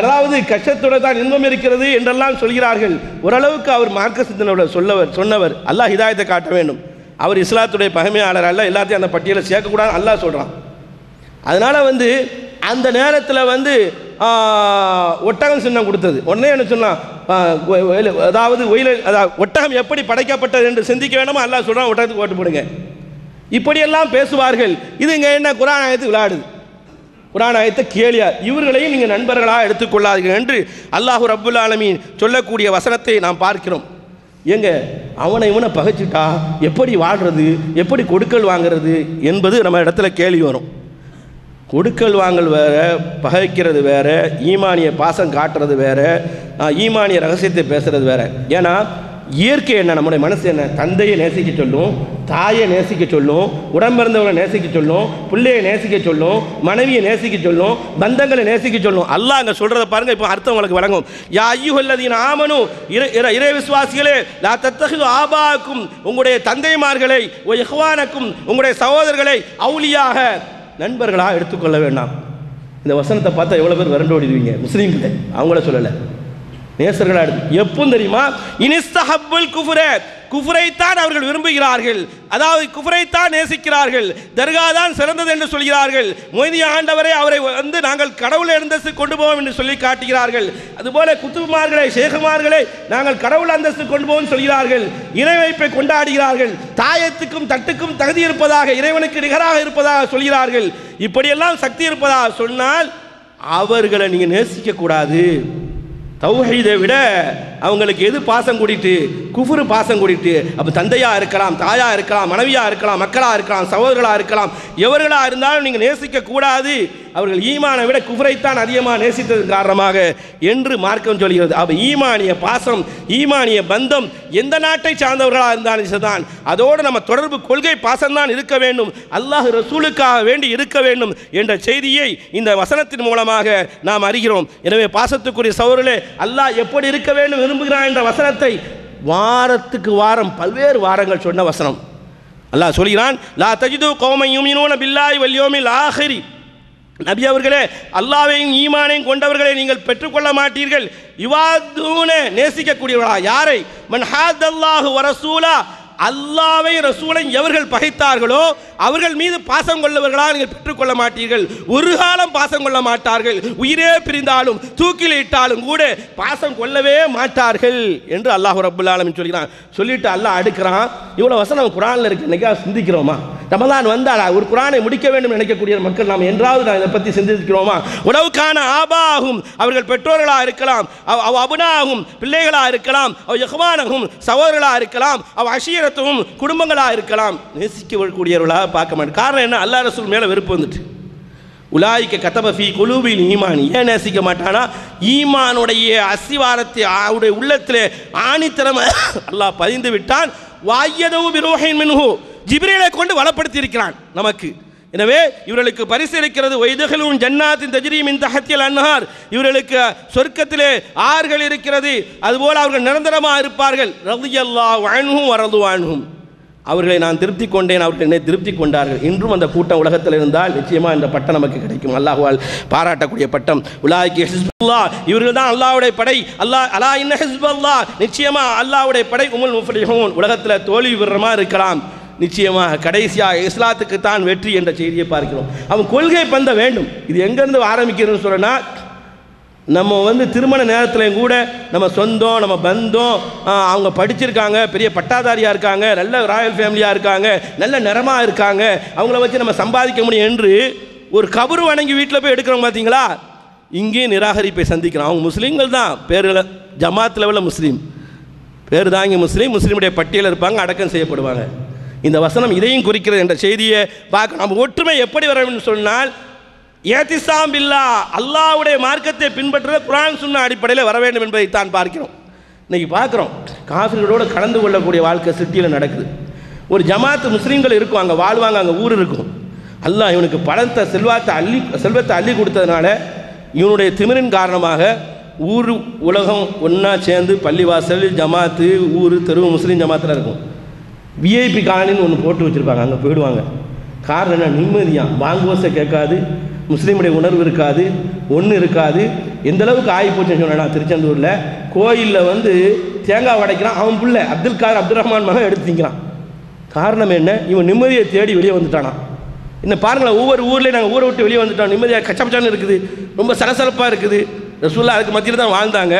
அதாவது கஷ்டத்தோட தான் இன்பம் இருக்கிறது என்றெல்லாம் சொல்கிறார்கள். ஓரளவுக்கு அவர் மார்க்க சிந்தனோட சொல்லவர் சொன்னவர். அல்லாஹ் ஹிதாயத்தை காட்ட வேண்டும். அவர் இஸ்லாத்துடைய பகமையாளர் அல்ல. எல்லாத்தையும் அந்த பட்டியலை சேர்க்கக்கூடாது அல்லாஹ் சொல்கிறான் அதனால் வந்து அந்த நேரத்தில் வந்து ஒட்டகம் சின்னம் கொடுத்தது. உடனே என்ன சொன்னான் அதாவது ஒயில அதாவது ஒட்டகம் எப்படி படைக்கப்பட்டது என்று சிந்திக்க வேண்டுமோ அல்லாஹ் சொல்கிறான் ஒட்டகத்துக்கு ஓட்டு போடுங்க. இப்படியெல்லாம் பேசுவார்கள். இது இங்கே என்ன குரான் ஆயத்து விளையாடுது. குரான் ஆயத்தை கேளியா இவர்களையும் நீங்கள் நண்பர்களாக எடுத்துக்கொள்ளாதீர்கள் என்று அல்லாஹு ரபுல் ஆலமீன் சொல்லக்கூடிய வசனத்தை நாம் பார்க்கிறோம். ஏங்க அவனை இவனை பகைச்சிட்டா எப்படி வாழ்றது எப்படி கொடுக்கல் வாங்குறது என்பது நம்ம இடத்துல கேள்வி வரும். கொடுக்கல் வாங்கல் வேறு பகைக்கிறது வேறு ஈமானிய பாசம் காட்டுறது வேறு ஈமானிய ரகசியத்தை பேசுறது வேறு. ஏன்னா இயற்கை என்ன நம்முடைய மனசு என்ன? தந்தையை நேசிக்க சொல்லும் தாயை நேசிக்க சொல்லும் உடம்பிறந்தவங்களை நேசிக்க சொல்லும் பிள்ளையை நேசிக்க சொல்லும் மனைவியை நேசிக்க சொல்லும் பந்தங்களை நேசிக்க சொல்லும். அல்லாஹ் அங்கே சொல்கிறத பாருங்கள் இப்போ அர்த்தம் உங்களுக்கு வழங்கும் யா ஐயுஹல்லதீன் ஆமனும் இரு இறை- விசுவாசிகளே லா தத்தகு ஆபாக்கும் உங்களுடைய தந்தைமார்களை ஒ இஹ்வானக்கும் உங்களுடைய சகோதரர்களை அவுலியாக நண்பர்களாக எடுத்துக்கொள்ள வேண்டாம். இந்த வசனத்தை பார்த்தா எவ்வளோ பேர் விரண்டு ஓடிடுவீங்க. முஸ்லீம்களே. அவங்கள சொல்லலை. நேசர்களாக எடுத்து எப்பவும் தெரியுமா? இனிஸ்தஹப்புல் குஃபுரே. குஃபுரைத்தான் அவர்கள் விரும்புகிறார்கள். அதாவது குஃபுரைத்தான் நேசிக்கிறார்கள். தர்கா தான் சிறந்தது என்று சொல்கிறார்கள். மொய்தி ஆண்டவரை அவரை வந்து நாங்கள் கடவுள் அந்தஸ்து கொண்டு போவோம் என்று சொல்லி காட்டுகிறார்கள். அதுபோல குத்துமார்களை சேகுமார்களை நாங்கள் கடவுள் அந்தஸ்து கொண்டு போவோம் சொல்கிறார்கள். இணை வைப்பை கொண்டாடுகிறார்கள். தாயத்துக்கும் தட்டுக்கும் தகுதி இருப்பதாக இறைவனுக்கு நிகராக இருப்பதாக சொல்கிறார்கள். இப்படியெல்லாம் சக்தி இருப்பதாக சொன்னால் அவர்களை நீங்கள் நேசிக்கக்கூடாது. தௌஹீதை விட அவங்களுக்கு எது பாசம் கூடிட்டு? குஃபுரு பாசம் கூடிட்டு. அப்போ தந்தையாக இருக்கலாம் தாயாக இருக்கலாம் மனைவியாக இருக்கலாம் மக்களாக இருக்கலாம் சகோதரர்களாக இருக்கலாம். எவர்களாக இருந்தாலும் நீங்கள் நேசிக்க கூடாது. அவர்கள் ஈமானை விட குஃபரைத்தான் அதிகமாக நேசித்ததன் காரணமாக என்று மார்க்கம் சொல்கிறது. அப்போ ஈமானிய பாசம் ஈமானிய பந்தம் எந்த நாட்டை சார்ந்தவர்களாக இருந்தாலும் சரிதான். அதோடு நம்ம தொடர்பு கொள்கை பாசம்தான் இருக்க வேண்டும். அல்லாஹ் ரசூலுக்காக வேண்டி இருக்க வேண்டும் என்ற செய்தியை இந்த வசனத்தின் மூலமாக நாம் அறிகிறோம். எனவே பாசத்துக்குரிய சௌரலே அல்லாஹ் எப்படி இருக்க வேண்டும் விரும்புகிறான் என்ற வசனத்தை வாரத்துக்கு வாரம் பல்வேறு வாரங்கள் சொன்ன வசனம். அல்லாஹ் சொல்கிறான் லா தஜிது கோமையும் பில்லாய் வல்யோமில் ஆஹரி. நபி அவர்களே அல்லாவையும் ஈமானையும் கொண்டவர்களை நீங்கள் பெற்றுக்கொள்ள மாட்டீர்கள். இவாதூன நேசிக்கக்கூடியவர்களா? யாரை? மன் ஹாத் அல்லாஹு வரசூலா அல்லாவை ரசூலை எவர்கள் பகைத்தார்களோ அவர்கள் மீது பாசம் கொள்ளவர்களாக நீங்கள் பெற்றுக்கொள்ள மாட்டீர்கள். ஒரு காலம் பாசம் கொள்ள மாட்டார்கள். உயிரே பிரிந்தாலும் தூக்கில் இட்டாலும் கூட பாசம் கொள்ளவே மாட்டார்கள் என்று அல்லாஹ் ரப்புல் ஆலமின் சொல்கிறான். சொல்லிட்டு அல்லாஹ் அடுக்கிறான். இவ்வளோ வசனம் குரானில் இருக்கு. இன்னைக்கா சிந்திக்கிறோமா? ரமலான் வந்தாடா ஒரு குரானை முடிக்க வேண்டும் நினைக்கக்கூடிய மக்கள் நாம் என்றாவது நான் இதை பற்றி சிந்திக்கிறோமா? உணவுக்கான ஆபாகும் அவர்கள் பெற்றோர்களாக இருக்கலாம். அவ் அபுனாகும் பிள்ளைகளாக இருக்கலாம். அவ் யஹ்வானகும் சகோதரர்களாக இருக்கலாம். அவ் அஷீரத்தும் குடும்பங்களாக இருக்கலாம். நேசிக்கக்கூடியவர்களாக பார்க்க மாட்டேன். காரணம் என்ன? அல்லா ரசூல் மேலே வெறுப்பு வந்துட்டு. உலாய்க்க கதபஃபி குழுவில் ஈமான். ஏன் நேசிக்க மாட்டானா? ஈமானுடைய அசிவாரத்தை அவருடைய உள்ளத்தில் ஆணித்தரம் அல்லாஹ் பதிந்து விட்டான். வாயதவு பிரோஹின் மின்ஹு. ஜிப்ரீலை கொண்டு வளப்படுத்தி இருக்கிறான் நமக்கு. எனவே இவர்களுக்கு பரிசு இருக்கிறது வைதகளும் ஜன்னாத்தின் இந்த தஹத்தியல் அன்ஹார். இவர்களுக்கு சொர்க்கத்திலே ஆறுகள் இருக்கிறது. அதுபோல் அவர்கள் நிரந்தரமாக இருப்பார்கள். ரலியல்லா வாழ்வும் வரது வாழ்வும் அவர்களை நான் திருப்தி கொண்டேன். அவர்கள் என்னை திருப்தி கொண்டார்கள். இன்றும் அந்த கூட்டம் உலகத்தில் இருந்தால் நிச்சயமாக இந்த பட்டம் நமக்கு கிடைக்கும். அல்லாஹ்வால் பாராட்டக்கூடிய பட்டம். உலாய்க்கு ஹிஸ்புல்லா இவர்கள் தான் அல்லாவுடைய படை. அல்லாஹ் அலா இன்ன ஹிஸ்புல்லா நிச்சயமாக அல்லாவுடைய படை உமுல் முஃபலிஹூன். உலகத்தில் தோல்வி விடுறமா இருக்கலாம். நிச்சயமாக கடைசியாக இஸ்லாத்துக்கு தான் வெற்றி என்ற செய்தியை பார்க்கிறோம். அவன் கொள்கை பந்த வேண்டும். இது எங்கேருந்து ஆரம்பிக்கிறதுன்னு சொல்லனா நம்ம வந்து திருமண நேரத்துலையும் கூட நம்ம சொந்தம் நம்ம பந்தம் அவங்க படிச்சிருக்காங்க பெரிய பட்டாதாரியாக இருக்காங்க நல்ல ராயல் ஃபேமிலியாக இருக்காங்க நல்ல நிறமாக இருக்காங்க அவங்கள வச்சு நம்ம சம்பாதிக்க முடியும் என்று ஒரு கபரு வணங்கி வீட்டில் போய் எடுக்கிறோம் பார்த்தீங்களா இங்கேயும் நிராகரிப்பை சந்திக்கிறோம் அவங்க முஸ்லீம்கள் தான். பேரில் ஜமாத் லெவலில் முஸ்லீம். பேர் தான் இங்கே முஸ்லீம். முஸ்லீமுடைய பட்டியலில் இருப்பாங்க அடக்கம் செய்யப்படுவாங்க. இந்த வசனம் இதையும் குறிக்கிறது என்ற செய்தியை பார்க்க நம்ம ஒற்றுமை எப்படி வரணும்னு சொன்னால் ஏத்திசாம் இல்லா அல்லாஹ்வுடைய மார்க்கத்தை பின்பற்றுவது குரான் சொன்ன அடிப்படையில் வர வேண்டும் என்பதை தான் பார்க்கிறோம். இன்னைக்கு பார்க்குறோம் காஃபிர்களோடு கலந்து கொள்ளக்கூடிய வாழ்க்கை சிட்டியில் நடக்குது. ஒரு ஜமாத்து முஸ்லீம்கள் இருக்கும் அங்கே வாழ்வாங்க அங்கே ஊர் இருக்கும். அல்லாஹ் இவனுக்கு பணத்தை செல்வாத்தை அள்ளி செல்வத்தை அள்ளி கொடுத்ததுனால இவனுடைய திமிரின் காரணமாக ஊர் உலகம் ஒன்றா சேர்ந்து பள்ளிவாசல் ஜமாத்து ஊர் தெருவு முஸ்லீம் ஜமாத்தில் இருக்கும். விஐபி காலனின்னு ஒன்று போட்டு வச்சுருப்பாங்க அங்கே போயிடுவாங்க. காரணம் என்ன? நிம்மதியாக வாங்குவோசை கேட்காது முஸ்லீமுடைய உணர்வு இருக்காது ஒன்று இருக்காது. எந்த அளவுக்கு ஆகி போச்சுன்னு சொன்னா திருச்செந்தூரில் கோயிலில் வந்து தேங்காய் உடைக்கிறான் அவன் பிள்ளை. அப்துல் கார் அப்துல் ரஹ்மான் மகன் எடுத்து திங்கிறான். காரணம் என்ன? இவன் நிம்மதியை தேடி வெளியே வந்துட்டானா. இன்னும் பாருங்களேன் ஒவ்வொரு ஊர்லேயும் நாங்கள் ஊரை விட்டு வெளியே வந்துட்டோம். நிம்மதியாக கச்சபச்சான்னு இருக்குது. ரொம்ப சலசலப்பாக இருக்குது. ரசூல்லா அதுக்கு மத்தியில் தான் வாழ்ந்தாங்க.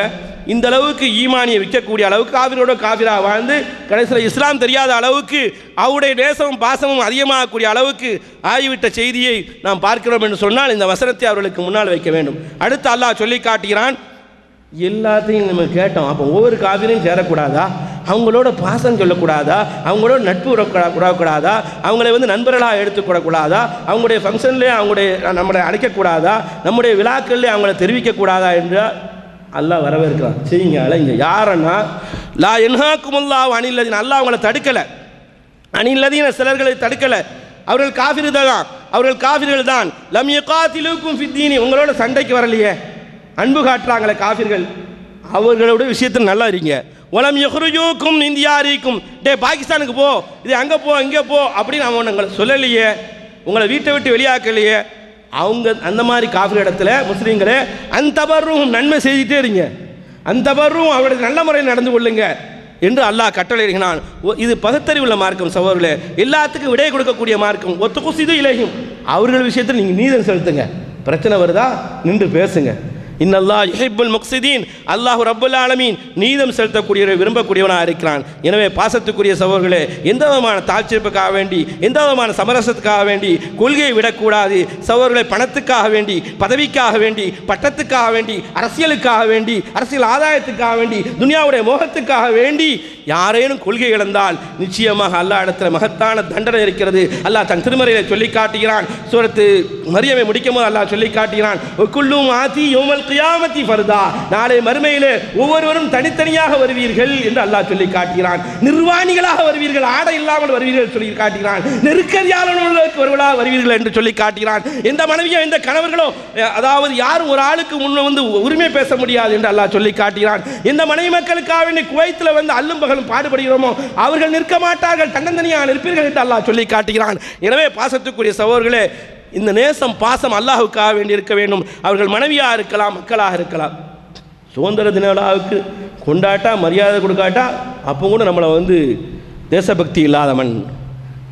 இந்த அளவுக்கு ஈமானியை விற்கக்கூடிய அளவுக்கு காவிரோட காவிரா வாழ்ந்து கடைசியில் இஸ்லாம் தெரியாத அளவுக்கு அவருடைய நேசமும் பாசமும் அதிகமாகக்கூடிய அளவுக்கு ஆகிவிட்ட செய்தியை நாம் பார்க்கிறோம் என்று சொன்னால் இந்த வசனத்தை அவர்களுக்கு முன்னால் வைக்க வேண்டும். அடுத்து அல்லாஹ் சொல்லி காட்டுகிறான் எல்லாத்தையும் நம்ம கேட்டோம். அப்போ ஒவ்வொரு காவிரையும் சேரக்கூடாதா? அவங்களோட பாசம் சொல்லக்கூடாதா? அவங்களோட நட்பு உறக்கூடா- அவங்களை வந்து நண்பர்களாக எடுத்துக்கூடக்கூடாதா அவங்களுடைய ஃபங்க்ஷன்லேயே அவங்களுடைய நம்மளை அழைக்கக்கூடாதா? நம்முடைய விழாக்கள்லேயே அவங்கள தெரிவிக்கக்கூடாதா என்று அல்லாஹ் வரவேற்கிறான். சரிங்க அழைங்க யாரன்னா லா என்ஹாக்குமுல்லா அணில்லதின் அல்லாஹ் அவங்கள தடுக்கலை. அணில்லதீன சிலர்களை தடுக்கலை. அவர்கள் காஃபிர்கள் தான் அவர்கள் காஃபிர்கள் தான் லம் யுகாத்திலுக்கும் ஃபித்தீனி உங்களோட சண்டைக்கு வரலையே. அன்பு காட்டுறாங்களே காஃபிர்கள் அவர்களோட விஷயத்தில் நல்லா இருங்க உலம் யஹ்ருஜூக்கும் இந்தியாரிக்கும் டே பாகிஸ்தானுக்கு போ. இது அங்கே போ இங்கே போ அப்படின்னு அவன் உங்களை சொல்லலையே. உங்களை வீட்டை விட்டு வெளியாக்கலையே. அவங்க அந்த மாதிரி காஃபி இடத்துல முஸ்லீம்களே அந்த பர்ரும் நன்மை செய்துட்டே இருங்க. அந்த பர்ரும் அவருடைய நல்ல முறையில் நடந்து கொள்ளுங்க. என்று அல்லாஹ் கட்டளையிடுகிறான். ஒ- இது பகுத்தறிவுள்ள மார்க்கம் சகோதரர்களே. எல்லாத்துக்கும் விடை கொடுக்கக்கூடிய மார்க்கம். ஒத்து குசிது இலகும் அவர்கள் விஷயத்தில் நீங்கள் நீதம் செலுத்துங்க. பிரச்சனை வருதா? நின்று பேசுங்க. இன்னல்லா யுஹிப்புல் முக்சிதீன் அல்லாஹ் ரப்புல் ஆலமீன். நீதம் செலுத்தக்கூடிய விரும்பக்கூடியவனாக இருக்கிறான். எனவே பாசத்துக்குரிய சகோதரர்களே எந்த விதமான தாழ்ச்சிப்புக்காக வேண்டி எந்த விதமான சமரசத்துக்காக வேண்டி கொள்கையை விடக்கூடாது. சகோதரர்களை பணத்துக்காக வேண்டி பதவிக்காக வேண்டி பட்டத்துக்காக வேண்டி அரசியலுக்காக வேண்டி அரசியல் ஆதாயத்துக்காக வேண்டி துனியாவுடைய மோகத்துக்காக வேண்டி யாரேனும் கொள்கை இழந்தால் நிச்சயமாக அல்லாஹ் இடத்துல மகத்தான தண்டனை இருக்கிறது. அல்லாஹ் தன் திருமறையில சொல்லி காட்டுகிறான். சூரத்து மரியமை முடிக்கும் போது அல்லாஹ் சொல்லி காட்டுகிறான். குள்ளும் ஆதி யோமல் கியாமத்தி ஃபர்தா. நாளை மறுமையிலே ஒவ்வொருவரும் தனித்தனியாக வருவீர்கள் என்று அல்லாஹ் சொல்லி காட்டுகிறான். நிர்வாணிகளாக வருவீர்கள் ஆடை இல்லாமல் வருவீர்கள் சொல்லி காட்டுகிறான். நெருக்கடியாளர்களுக்கு வருவதாக வருவீர்கள் என்று சொல்லி காட்டுகிறான். எந்த மனைவியோ எந்த கணவர்களோ அதாவது யாரும் ஒரு ஆளுக்கு முன்ன வந்து உரிமை பேச முடியாது என்று அல்லாஹ் சொல்லி காட்டுகிறான். எந்த மனைவி மக்களுக்காக வேண்டி குவைத்தில் வந்து அல்லும் பகலும் பாடுபடுகிறோமோ அவர்கள் நிற்க மாட்டார்கள் தன்னந்தனியாக நிற்பீர்கள் என்று அல்லாஹ் சொல்லி காட்டுகிறான். எனவே பாசத்துக்குரிய சகோதர்களே இந்த நேசம் பாசம் அல்லாஹுக்காக வேண்டி இருக்க வேண்டும். அவர்கள் மனைவியாக இருக்கலாம் மக்களாக இருக்கலாம். சுதந்திர தின விழாவுக்கு கொண்டாட்டா மரியாதை கொடுக்காட்டா அப்போ கூட நம்மளை வந்து தேசபக்தி இல்லாதவன்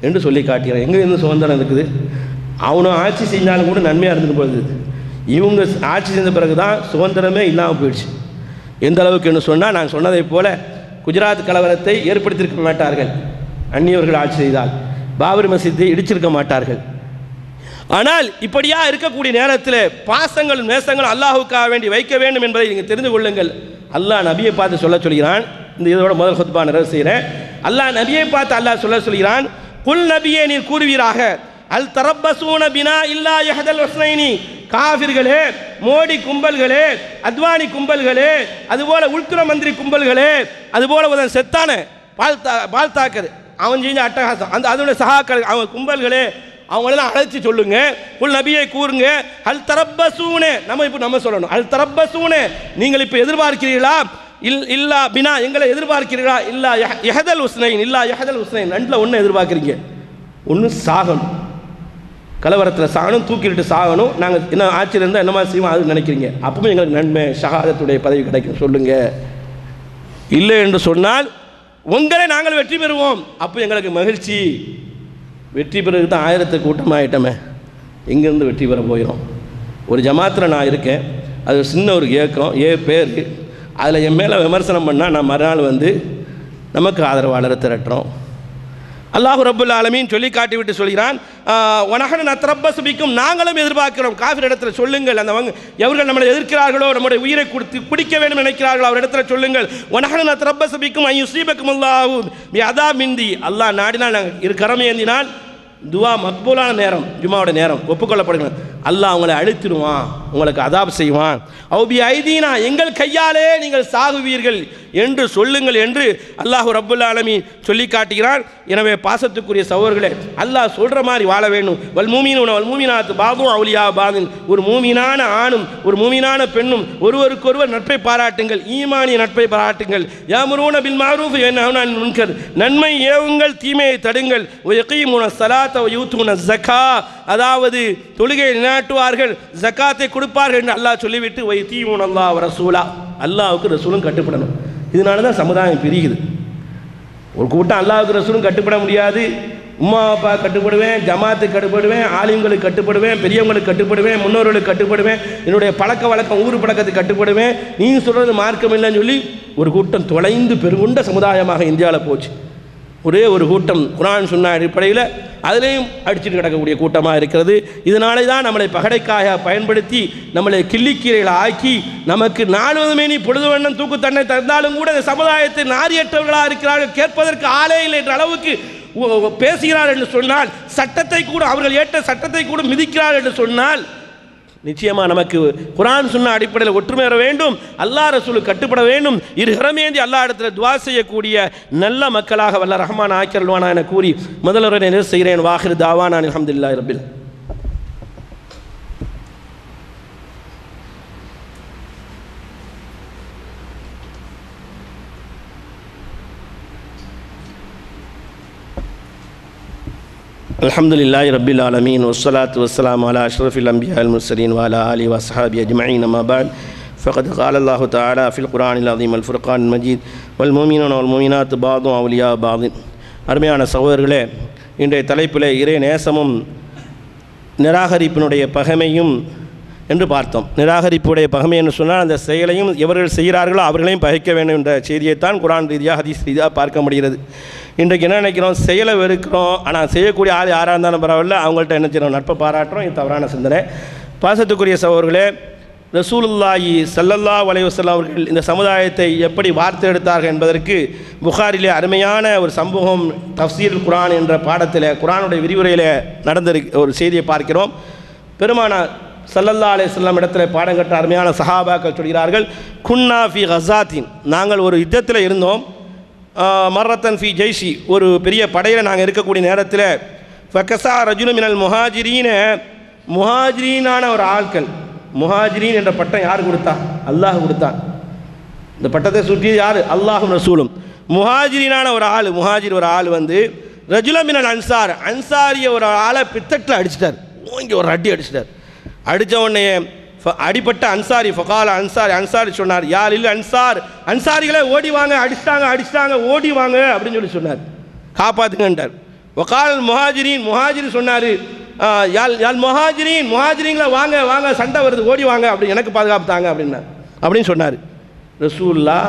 என்று சொல்லி காட்டுகிறான் எங்கே இருந்து சுதந்திரம் இருக்குது? அவனும் ஆட்சி செஞ்சாலும் கூட நன்மையாக இருந்துட்டு போகுது. இவங்க ஆட்சி செஞ்ச பிறகு தான் சுதந்திரமே இல்லாமல் போயிடுச்சு. எந்த அளவுக்கு என்று சொன்னால் நான் சொன்னதைப் போல குஜராத் கலவரத்தை ஏற்படுத்தியிருக்க மாட்டார்கள். அந்நியவர்கள் ஆட்சி செய்தால். பாபரி மசீத்தை இடிச்சிருக்க மாட்டார்கள். ஆனால் இப்படியா இருக்கக்கூடிய நேரத்தில் பாசங்கள் நேசங்கள் அல்லாஹுக்காக வேண்டி வைக்க வேண்டும் என்பதை நீங்கள் தெரிந்து கொள்ளுங்கள். அல்லாஹ் நபியை பார்த்து சொல்ல சொல்கிறான். இந்த இதோட முதல் ஹுத்பா நிறைவு செய்கிறேன். அல்லாஹ் நபியை பார்த்து அல்லாஹ் சொல்ல சொல்கிறான் குல் நபியே நீர் கூறுவீராக. அல் தரப்பசூன பினா இல்லா யஹதல் வஸ்னைனி காஃபிர்களே மோடி கும்பல்களே அத்வானி கும்பல்களே அதுபோல உள்துறை மந்திரி கும்பல்களே அதுபோல ஒரு செத்தான பால் தா பால் தாக்கர் அவன் செஞ்ச அட்டகாசம். அந்த அதோட சகாக்கள் அவன் கும்பல்களே அவங்களெல்லாம் அழைச்சி சொல்லுங்க. உள் நபியை கூறுங்க. அல் தரப்பசூனே. நம்ம இப்போ நம்ம சொல்லணும். அல் தரப்பசூனே. நீங்கள் இப்போ எதிர்பார்க்கிறீர்களா? இல் இல்லா பினா எங்களை எதிர்பார்க்கிறீர்களா? இல்லா எஹதல் யஹதல் உஸ்னைன் இல்லா எஹதல் உஸ்னைன். ரெண்டில் ஒன்று எதிர்பார்க்குறீங்க. ஒன்று சாகணும். கலவரத்தில் சாகணும் தூக்கிட்டு சாகணும். நாங்கள் என்ன ஆட்சியில் இருந்தால் என்ன மாதிரி செய்வோம் அது நினைக்கிறீங்க. அப்பவும் எங்களுக்கு நன்மை. ஷஹாதத்துடைய பதவி கிடைக்கும். சொல்லுங்க. இல்லை என்று சொன்னால் உங்களை நாங்கள் வெற்றி பெறுவோம். அப்போ எங்களுக்கு மகிழ்ச்சி. வெற்றி பிறகு தான் ஆயிரத்து கூட்டம் இங்கேருந்து எங்கேருந்து வெற்றி பெற போயிடும் ஒரு ஜமாத்தில் நான் இருக்கேன். அது சின்ன ஒரு ஏக்கம் ஏ பேர். அதில் என் மேலே விமர்சனம் பண்ணால் நான் மறுநாள் வந்து நமக்கு ஆதரவாளரை திரட்டுறோம். அல்லாஹு ரபுல் ஆலமின்னு சொல்லி காட்டிவிட்டு சொல்கிறான் உனகன் நத்ரப்பஸ் பிக்கும். நாங்களும் எதிர்பார்க்கிறோம். காஃபிர் இடத்துல சொல்லுங்கள். அந்த அவங்க எவர்கள் நம்மளை எதிர்க்கிறார்களோ நம்முடைய உயிரை கொடுத்து பிடிக்க வேண்டும் நினைக்கிறார்களோ அவர் இடத்துல சொல்லுங்கள். உனகன் அத்திரப்ப பிக்கும் ஐயு ஸ்ரீபக்கும் அல்லாஹூ அதா மிந்தி அல்லாஹ் நாடினால் நாங்கள் இரு கரம் ஏந்தினால் துவா மக்பூலான நேரம் ஜுமாவோட நேரம். ஒப்புக்கொள்ளப்படுகிறது. அல்லாஹ் அவங்களை அழுத்திடுவான் உங்களுக்கு அதாப் செய்வான். அவுபி ஐதீனா எங்கள் கையாலே நீங்கள் சாகுவீர்கள் என்று சொல்லுங்கள் என்று அல்லாஹ் ரப்புல் ஆலமி சொல்லி காட்டுகிறான். எனவே பாசத்துக்குரிய சகோதரர்களே அல்லாஹ் சொல்கிற மாதிரி வாழ வேண்டும். வல் மூமீன் வல் மூமினாத்து பாதும் அவுலியா பாதின். ஒரு மூமினான ஆணும் ஒரு மூமினான பெண்ணும் ஒருவருக்கொருவர் நட்பை பாராட்டுங்கள் ஈமானிய நட்பை பாராட்டுங்கள். யாமுருவன பில் மாரூஃப் என்ன முன்கர். நன்மை ஏவுங்கள் தீமையை தடுங்கள். ஒயக்கீமுன சலாத்த யூத்துன ஜக்கா அதாவது தொழுகை நிலைநாட்டுவார்கள் ஜக்காத்தை கொடுப்பார்கள் என்று அல்லாஹ் சொல்லிவிட்டு வை தீமுன் அல்லாஹ் ரசூலா. அல்லாவுக்கு ரசூலும் கட்டுப்படணும். இதனால தான் சமுதாயம் பிரியுது. ஒரு கூட்டம் அல்லாவுக்கு ரசூலும் கட்டுப்பட முடியாது. உம்மா அப்பா கட்டுப்படுவேன் ஜமாத்துக்கு கட்டுப்படுவேன் ஆலிம்களுக்கு கட்டுப்படுவேன் பெரியவங்களுக்கு கட்டுப்படுவேன் முன்னோர்களுக்கு கட்டுப்படுவேன் என்னுடைய பழக்க வழக்கம் ஊர் பழக்கத்துக்கு கட்டுப்படுவேன். நீ சொல்கிறது மார்க்கம் இல்லைன்னு சொல்லி ஒரு கூட்டம் தொலைந்து பெருகுண்ட சமுதாயமாக இந்தியாவில் போச்சு. ஒரே ஒரு கூட்டம் குரான் சொன்ன அடிப்படையில் அதிலையும் அடிச்சுட்டு கிடக்கக்கூடிய கூட்டமாக இருக்கிறது. இதனாலே தான் நம்மளை பகடைக்காக பயன்படுத்தி நம்மளை கிள்ளிக்கீரையில் ஆக்கி நமக்கு நாலுவதுமே நீ பொழுது வண்ணம் தூக்கு தன்னை தந்தாலும் கூட இந்த சமுதாயத்தை நாரியற்றவர்களாக இருக்கிறார்கள் கேட்பதற்கு ஆளே இல்லை என்ற அளவுக்கு பேசுகிறார் என்று சொன்னால் சட்டத்தை கூட அவர்கள் ஏற்ற சட்டத்தை கூட மிதிக்கிறார் என்று சொன்னால் நிச்சயமாக நமக்கு குரான் சொன்ன அடிப்படையில் ஒற்றுமை வர வேண்டும். அல்லா ரசூலு கட்டுப்பட வேண்டும். இரு ஹிரமேந்தி அல்லாஹ் இடத்துல துவா செய்யக்கூடிய நல்ல மக்களாக வல்ல ரஹ்மான் ஆக்கிரல்வானா என கூறி முதல்வரை நிறைவு செய்கிறேன். வாஹிர் தாவான் அலமதுல்லா ரபில் الحمد لله رب العالمين والصلاة والسلام على أشرف الأنبياء المرسلين وعلى آله وأصحابه أجمعين أما بعد فقد قال الله تعالى في القرآن العظيم الفرقان المجيد والمؤمنون والمؤمنات بعضهم أولياء بعض அருமையான சகோதரர்களே இன்றைய தலைப்பில் இறை நேசமும் நிராகரிப்பினுடைய பகைமையும் என்று பார்த்தோம். நிராகரிப்புடைய பகமை என்று சொன்னால் அந்த செயலையும் எவர்கள் செய்கிறார்களோ அவர்களையும் பகைக்க வேண்டும் என்ற செய்தியைத்தான் குரான் ரீதியாக ஹதீஸ் ரீதியாக பார்க்க முடிகிறது. இன்றைக்கு என்ன நினைக்கிறோம்? செயலை வெறுக்கிறோம். ஆனால் செய்யக்கூடிய ஆள் யாராக இருந்தாலும் பரவாயில்ல. அவங்கள்ட்ட என்ன செய்யணும்? நட்பை பாராட்டுறோம். இது தவறான சிந்தனை. பாசத்துக்குரிய சகோர்களே ரசூலுல்லாயி சல்லல்லா வலைவசல்லா அவர்கள் இந்த சமுதாயத்தை எப்படி வார்த்தை எடுத்தார்கள் என்பதற்கு புகாரிலே அருமையான ஒரு சம்பவம் தஃசீர் குரான் என்ற பாடத்தில் குரானுடைய விரிவுரையில் நடந்திரு ஒரு செய்தியை பார்க்கிறோம். பெருமானார் சல்லல்லா அலே வஸல்லம் இடத்துல பாடம் கட்ட அருமையான சஹாபாக்கள் சொல்கிறார்கள் குன்னா ஃபி கசாத்தின் நாங்கள் ஒரு யுத்தத்தில் இருந்தோம். மர்ரத்தன் ஃபி ஜெய்ஷி ஒரு பெரிய படையில் நாங்கள் இருக்கக்கூடிய நேரத்தில் ஃபக்கசா ரஜுனு மினல் முஹாஜிரீன. முஹாஜிரீனான ஒரு ஆட்கள் முஹாஜிரீன் என்ற பட்டம் யார் கொடுத்தா? அல்லாஹ் கொடுத்தான். இந்த பட்டத்தை சுற்றி யார்? அல்லாஹும் ரசூலும். முஹாஜிரினான ஒரு ஆள் முஹாஜிர் ஒரு ஆள் வந்து ரஜுலமினல் அன்சார். அன்சாரிய ஒரு ஆளை பித்தட்டில் அடிச்சிட்டார். ஓங்கி ஒரு அடி அடிச்சிட்டார். அடித்த உடனே அடிப்பட்ட அன்சாரி ஃபகால அன்சாரி அன்சாரி சொன்னார் யார் இல்லை அன்சார் அன்சாரிகளே ஓடி வாங்க அடிச்சிட்டாங்க அடிச்சிட்டாங்க ஓடி வாங்க அப்படின்னு சொல்லி சொன்னார். காப்பாத்துங்கன்றார். ஒகால் முஹாஜிரின் முஹாஜிரி சொன்னார் யால் யால் முஹாஜிரின் முஹாஜிரிங்களா வாங்க வாங்க சண்டை வருது ஓடி வாங்க அப்படி எனக்கு பாதுகாப்பு தாங்க அப்படின்னார். அப்படின்னு சொன்னார். ரசூல்லா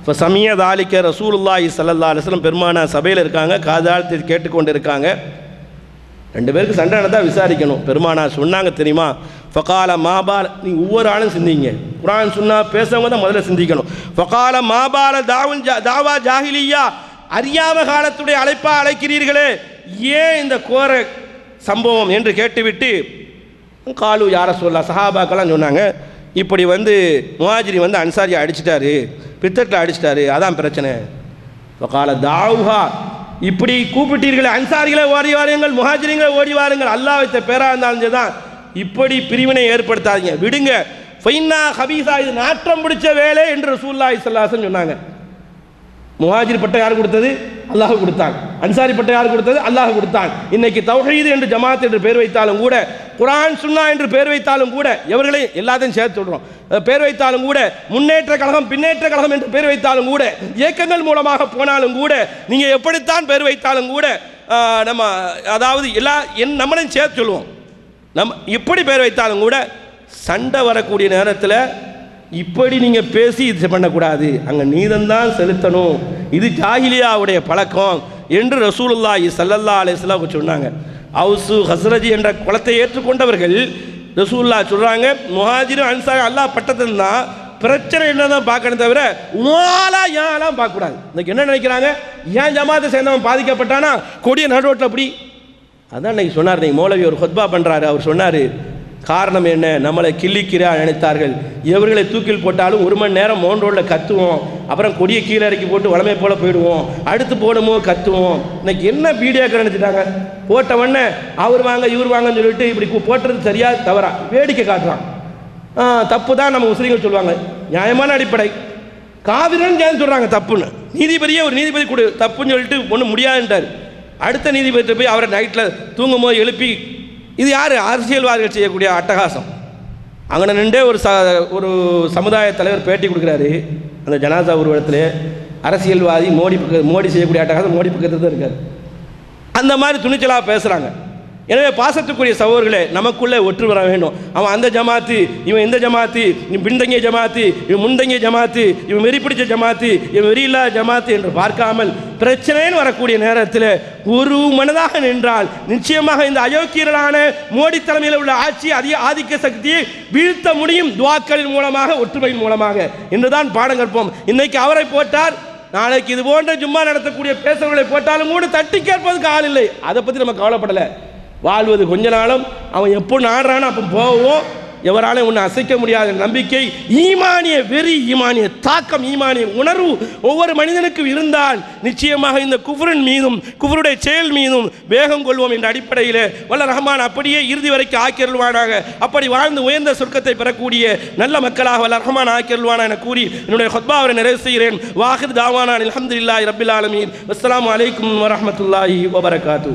இப்போ சமய தாலிக்க ரசூலுல்லாஹி ஸல்லல்லாஹு அலுவலம் பெருமானா சபையில் இருக்காங்க காதால் கேட்டுக்கொண்டு இருக்காங்க ரெண்டு பேருக்கு சண்டை நடந்தால் விசாரிக்கணும். பெருமானா சொன்னாங்க தெரியுமா? ஃபகால மாபால நீ ஒவ்வொரு ஆளும் சிந்திங்க. குரான் சொன்னால் பேசவங்க தான் முதல்ல சிந்திக்கணும். ஃபகால மாபால தாவுல் ஜா தாவா ஜாஹிலியா அறியாம காலத்துடைய அழைப்பாக அழைக்கிறீர்களே ஏன் இந்த கோர சம்பவம் என்று கேட்டுவிட்டு காலு யார சொல்லலாம் சஹாபாக்கெல்லாம் சொன்னாங்க. இப்படி வந்து முஹாஜிரி வந்து அன்சாரியை அடிச்சிட்டாரு பித்தட்டில் அடிச்சிட்டாரு அதான் பிரச்சனை. கால தாவுஹா இப்படி கூப்பிட்டீர்களே அன்சாரிகளை ஓடி வாருங்கள் முஹாஜிரிங்களே ஓடி வாருங்கள். அல்லாஹ் வைத்த பேரா இருந்தாலும் சரிதான். இப்படி பிரிவினை ஏற்படுத்தாதீங்க. விடுங்க. ஃபைன்னா ஹபீஸா இது நாற்றம் பிடிச்ச வேலை என்று சூல்லா இஸ்லாசன் சொன்னாங்க. முஹாஜிர் பட்டம் யார் கொடுத்தது? அல்லாஹ் கொடுத்தான். அன்சாரி பட்டம் யார் கொடுத்தது? அல்லாஹ் கொடுத்தான். இன்னைக்கு தௌஹீது என்று ஜமாத் என்று பேர் வைத்தாலும் கூட குரான் சுன்னா என்று பேர் வைத்தாலும் கூட எவர்களையும் எல்லாத்தையும் சேர்த்து விடுறோம் பேர் வைத்தாலும் கூட முன்னேற்ற கழகம் பின்னேற்ற கழகம் என்று பேர் வைத்தாலும் கூட இயக்கங்கள் மூலமாக போனாலும் கூட நீங்கள் எப்படித்தான் பேர் வைத்தாலும் கூட நம்ம அதாவது எல்லா என் நம்மளையும் சேர்த்து சொல்லுவோம். நம்ம எப்படி பேர் வைத்தாலும் கூட சண்டை வரக்கூடிய நேரத்தில் இப்படி நீங்கள் பேசி இது பண்ணக்கூடாது. அங்கே நீதந்தான் செலுத்தணும். இது ஜாகிலியாவுடைய பழக்கம் என்று ரசூலுல்லாஹி சல்லல்லா அலைஹி அவங்க சொன்னாங்க. அவுசு ஹஸ்ரஜி என்ற குளத்தை ஏற்றுக்கொண்டவர்கள் ரசூல்லா சொல்கிறாங்க முஹாஜிரும் அன்சார் அல்லாஹ் பட்டத்தில் தான் பிரச்சனை என்னதான் பார்க்கணும் தவிர உமாலா ஏன்லாம் பார்க்கக்கூடாது. இன்னைக்கு என்ன நினைக்கிறாங்க? ஏன் ஜமாத்தை சேர்ந்தவன் பாதிக்கப்பட்டானா? கொடிய நடுவோட்டில் அப்படி. அதான் இன்னைக்கு சொன்னார் நீ மௌலவி ஒரு ஹொத்பா பண்ணுறாரு அவர் சொன்னார் காரணம் என்ன? நம்மளை கிள்ளிக்கிறா நினைத்தார்கள். இவர்களை தூக்கில் போட்டாலும் ஒரு மணி நேரம் மோண்டோடில் கத்துவோம். அப்புறம் கொடியை கீழே இறக்கி போட்டு வளமை போல போயிடுவோம். அடுத்து போடுமோ? கத்துவோம். இன்னைக்கு என்ன பீடியாக்க நினைச்சிட்டாங்க? போட்டவொடனே அவர் வாங்க இவர் வாங்கன்னு சொல்லிட்டு இப்படி போட்டுறது சரியா தவறா? வேடிக்கை காட்டுறான். தப்பு தான் நம்ம முஸ்லீம்கள் சொல்லுவாங்க. நியாயமான அடிப்படை. காவிரன் ஏன் சொல்கிறாங்க தப்புன்னு? நீதிபதியே ஒரு நீதிபதி கொடு தப்புன்னு சொல்லிட்டு ஒன்றும் முடியாதுன்றார் அடுத்த நீதிபதிட்ட போய் அவரை நைட்டில் தூங்கும் போது எழுப்பி இது யார்? அரசியல்வாதிகள் செய்யக்கூடிய அட்டகாசம். அங்கே நின்றே ஒரு ச ஒரு சமுதாய தலைவர் பேட்டி கொடுக்குறாரு. அந்த ஜனாதா உருவத்தில் அரசியல்வாதி மோடி பக்க மோடி செய்யக்கூடிய அட்டகாசம் மோடி பக்கத்தில் தான் இருக்கார். அந்த மாதிரி துணிச்சலாக பேசுகிறாங்க எனவே பாசத்துக்குரிய சகோதரர்களே நமக்குள்ளே ஒற்று வர வேண்டும். அவன் அந்த ஜமாத்து இவன் இந்த ஜமாத்து இவன் பின்தங்கிய ஜமாத்து இவன் முன்தங்கிய ஜமாத்து இவன் வெறி பிடிச்ச ஜமாத்து இவன் வெறி இல்லாத ஜமாத்து என்று பார்க்காமல் பிரச்சனைன்னு வரக்கூடிய நேரத்தில் ஒரு மனதாக நின்றால் நிச்சயமாக இந்த அயோக்கியர்களான மோடி தலைமையில் உள்ள ஆட்சி அதிக ஆதிக்க சக்தியை வீழ்த்த முடியும் துவாக்களின் மூலமாக ஒற்றுமையின் மூலமாக என்றுதான் பாடம் கற்போம். இன்னைக்கு அவரை போட்டார் நாளைக்கு இது போன்ற ஜும்மா நடத்தக்கூடிய பேசுறவர்களை போட்டாலும் கூட தட்டி கேட்பதற்கு ஆள் இல்லை. அதை பற்றி நம்ம கவலைப்படலை. வாழ்வது கொஞ்ச நாளும் அவன் எப்போ நாடுறானோ அப்போ போவோம். எவராலும் ஒன்று அசைக்க முடியாத நம்பிக்கை ஈமானிய வெறி ஈமானிய தாக்கம் ஈமானிய உணர்வு ஒவ்வொரு மனிதனுக்கும் இருந்தால் நிச்சயமாக இந்த குஃபரின் மீதும் குஃபருடைய செயல் மீதும் வேகம் கொள்வோம் என்ற அடிப்படையில் வல்ல ரஹ்மான் அப்படியே இறுதி வரைக்கும் ஆக்கியருள்வானாக. அப்படி வாழ்ந்து உயர்ந்த சொர்க்கத்தை பெறக்கூடிய நல்ல மக்களாக வல்ல ரஹ்மான் ஆக்கியருள்வானா என கூறி என்னுடைய ஹொத்பாவை நிறைவு செய்கிறேன். வாஹிர் தாவானான் அல்ஹம்துலில்லாஹி ரபில் ஆலமீன். அஸ்லாம் வலைக்கம் வரமத்துல்லாஹி வபரகாத்து.